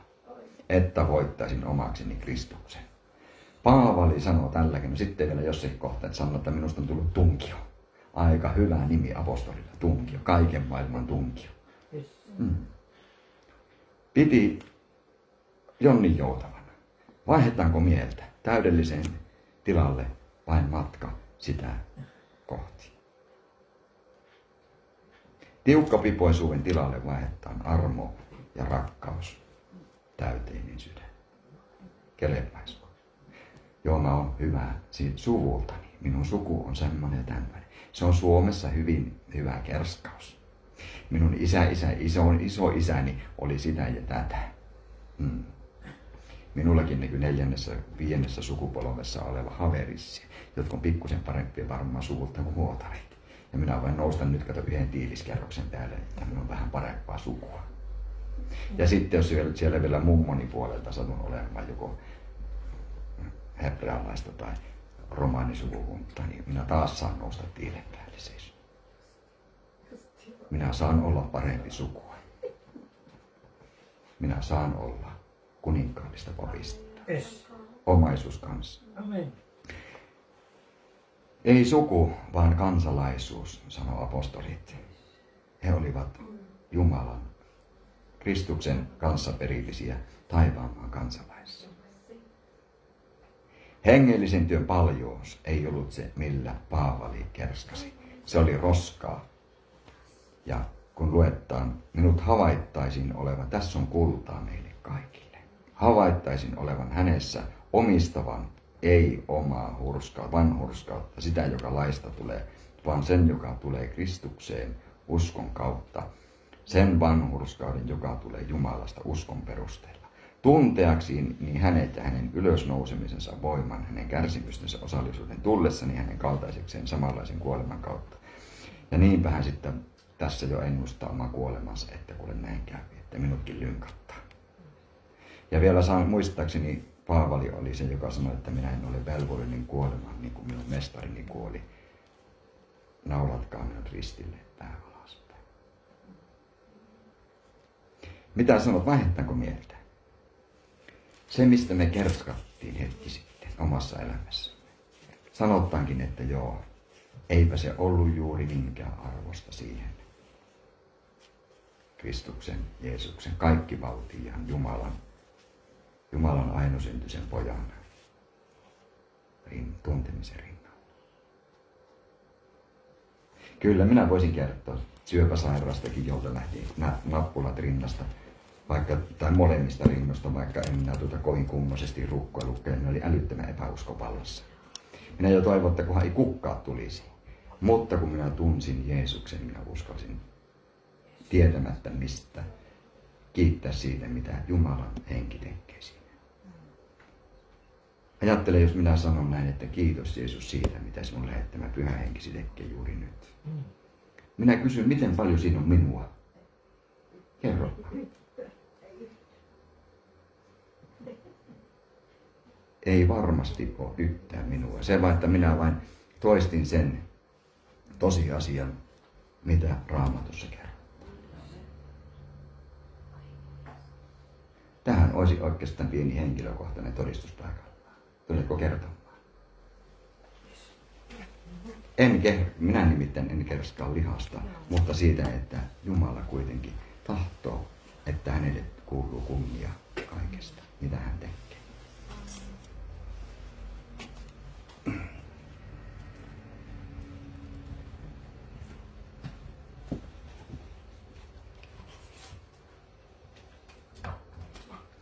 että voittaisin omakseni Kristuksen. Paavali sanoo tälläkin, no sitten vielä jossakin kohtaa, että sanoo, että minusta on tullut tunkio. Aika hyvä nimi apostolilla, tunkio, kaiken maailman tunkio. Mm. Piti Jonni joutavana. Vaihdetaanko mieltä täydelliseen tilalle vain matka sitä kohti? Tiukkapipoisuuden tilalle vaihdetaan armo ja rakkaus, täyteinen sydän. Kelepäisko? Joo, mä oon hyvä siitä suvultani. Minun suku on semmoinen ja tämmöinen. Se on Suomessa hyvin hyvä kerskaus. Minun isä, isä, iso, iso isäni oli sitä ja tätä. Hmm. Minullakin niin neljännessä, viidennessä sukupolvessa oleva haverissi, jotka on pikkusen parempia varmaan suvulta kuin huotarit. Ja minä vain noustan nyt kato yhden tiiliskerroksen päälle, että minulla on vähän parempaa sukua. Ja sitten jos siellä, siellä vielä mummoni puolelta satun olemaan joko hebrealaista tai romaanisukukunta, niin minä taas saan nousta tiilen päälle siis. Minä saan olla parempi sukua. Minä saan olla kuninkaallista papista. Omaisuus kanssa. Amen. Ei suku, vaan kansalaisuus, sanoo apostolit. He olivat Jumalan, Kristuksen kanssa perillisiä taivaanmaan kansalaisia. Hengellisen työn paljous ei ollut se, millä Paavali kerskasi. Se oli roskaa. Ja kun luetaan, minut havaittaisin olevan, tässä on kultaa meille kaikille. Havaittaisin olevan hänessä omistavan, ei omaa hurskautta, vanhurskautta, sitä joka laista tulee, vaan sen, joka tulee Kristukseen uskon kautta. Sen vanhurskauden, joka tulee Jumalasta uskon perusteella. Tunteaksiin niin hänet ja hänen ylösnousemisensa voiman, hänen kärsimystensä osallisuuden tullessani hänen kaltaisekseen samanlaisen kuoleman kautta. Ja niinpä hän sitten tässä jo ennustaa oma kuolemansa, että kuule näin käy, että minutkin lynkattaa. Ja vielä saan muistaakseni Paavali oli se, joka sanoi, että minä en ole velvollinen kuolemaan niin kuin minun mestarini kuoli. Naulatkaa minut ristille pää alaspäin. Mitä sanot, vaihdetaanko mieltä? Se, mistä me kerskattiin hetki sitten omassa elämässämme. Sanotaankin, että joo, eipä se ollut juuri minkään arvosta siihen. Kristuksen, Jeesuksen, kaikki valtiaan, Jumalan Jumalan ainosyntyisen pojan tuntemisen rinnalla. Kyllä minä voisin kertoa syöpäsairaastakin, jolta lähti nappulat rinnasta, vaikka, tai molemmista rinnosta, vaikka en minä tuota kovin kummoisesti rukkoa ne oli älyttömän epäuskopallassa. Minä jo toivon, että kunhan ei kukkaa tulisi. Mutta kun minä tunsin Jeesuksen, minä uskalsin tietämättä mistä kiittää siitä, mitä Jumalan henki tekee siinä. Ajattele, jos minä sanon näin, että kiitos Jeesus siitä, mitä sinun lähettämä pyhä henkisi tekee juuri nyt. Minä kysyn, miten paljon siinä on minua? Kerro. Ei varmasti ole yhtään minua. Se vaan, että minä vain toistin sen tosiasian, mitä raamatussa kerrotaan. Tähän olisi oikeastaan pieni henkilökohtainen todistuspaikka. Tuletko kertomaan? En, minä nimittäin en kerskaa lihasta, mutta siitä, että Jumala kuitenkin tahtoo, että hänelle kuuluu kunnia kaikesta, mitä hän tekee.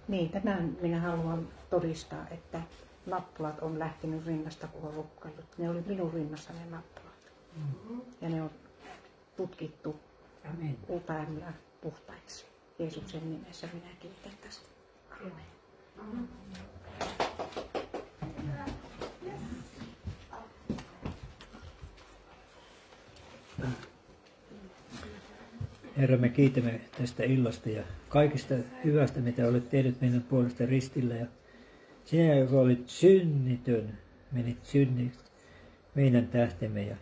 Niin, tämän minä haluan todistaa, että nappulat on lähtenyt rinnasta, kun on rukkaillut. Ne oli minun rinnassa ne nappulat. Ja ne on tutkittu Amen. upäimillä puhtaiksi. Jeesuksen nimessä minä kiitän tästä. Amen. Herra, me kiitämme tästä illasta ja kaikista hyvästä, mitä olet tehnyt meidän puolesta ristillä. Ja sinä, joka olit synnitön, menit synniksi meidän tähtemme. Ja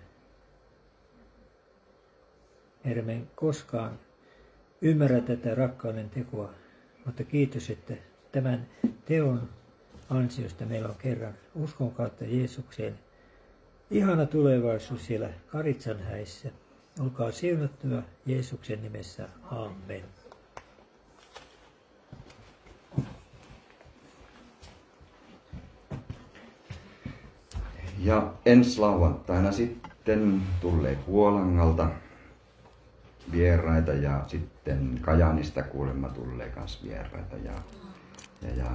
Herra, me koskaan ymmärrä tätä rakkauden tekoa, mutta kiitos, että tämän teon ansiosta meillä on kerran uskon kautta Jeesukseen ihana tulevaisuus siellä Karitsan häissä. Olkaa siunattua Jeesuksen nimessä. Amen. Ja ensi lauantaina sitten tulee Puolangalta vieraita ja sitten Kajanista kuulemma tulee myös vieraita. Ja, ja, ja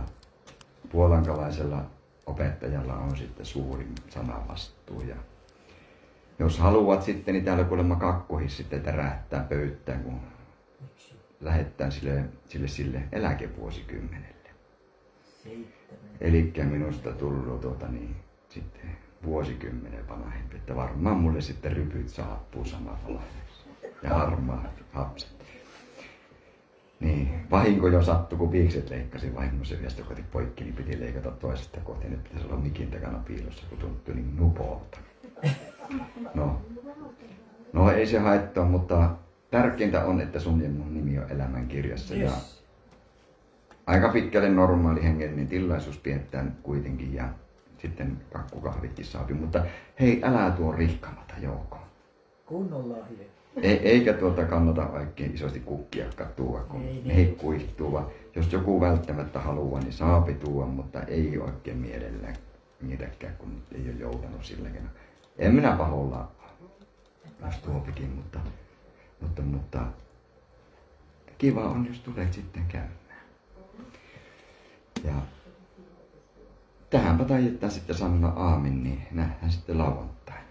puolankalaisella opettajalla on sitten suuri sanavastuu. Ja jos haluat sitten, niin täällä kuulemma kakkohis sitten tärähtää pöytään, kun lähettää sille, sille, sille eläkevuosikymmenelle. Eli minusta tullut tuota, niin, sitten vuosikymmenen vanhempi, että varmaan mulle sitten rypyt saapuu samalla ja harmaat hapset. Niin, vahinko jo sattui, kun viikset leikkasi vahingossa yhdestä koti poikki, niin piti leikata toisesta kohti. Nyt pitäisi olla mikin takana piilossa, kun tuntui niin nupolta. No. no ei se haittaa, mutta tärkeintä on, että sun ja mun nimi on elämän kirjassa. Ja Yes. aika pitkälle normaali hengellinen tilaisuus pidetään kuitenkin ja sitten kakkukahvitkin saapi. Mutta hei, älä tuo rihkamata joukkoon. Kunnon lahja. Ei, eikä tuota kannata oikein isosti kukkia tuua, kun Ei ei, niin. ne kuihtuu. vaan Jos joku välttämättä haluaa, niin saapi tuua, mutta ei oikein mielellään miedäkään, kun ei ole joutanut sillä keinoin. En minä paholla, jos tuo piti, mutta, mutta, mutta kiva on, jos tulet sitten käymään. Ja tähänpä taidettaan sitten sanoa aamin, niin nähdään sitten lauantaina.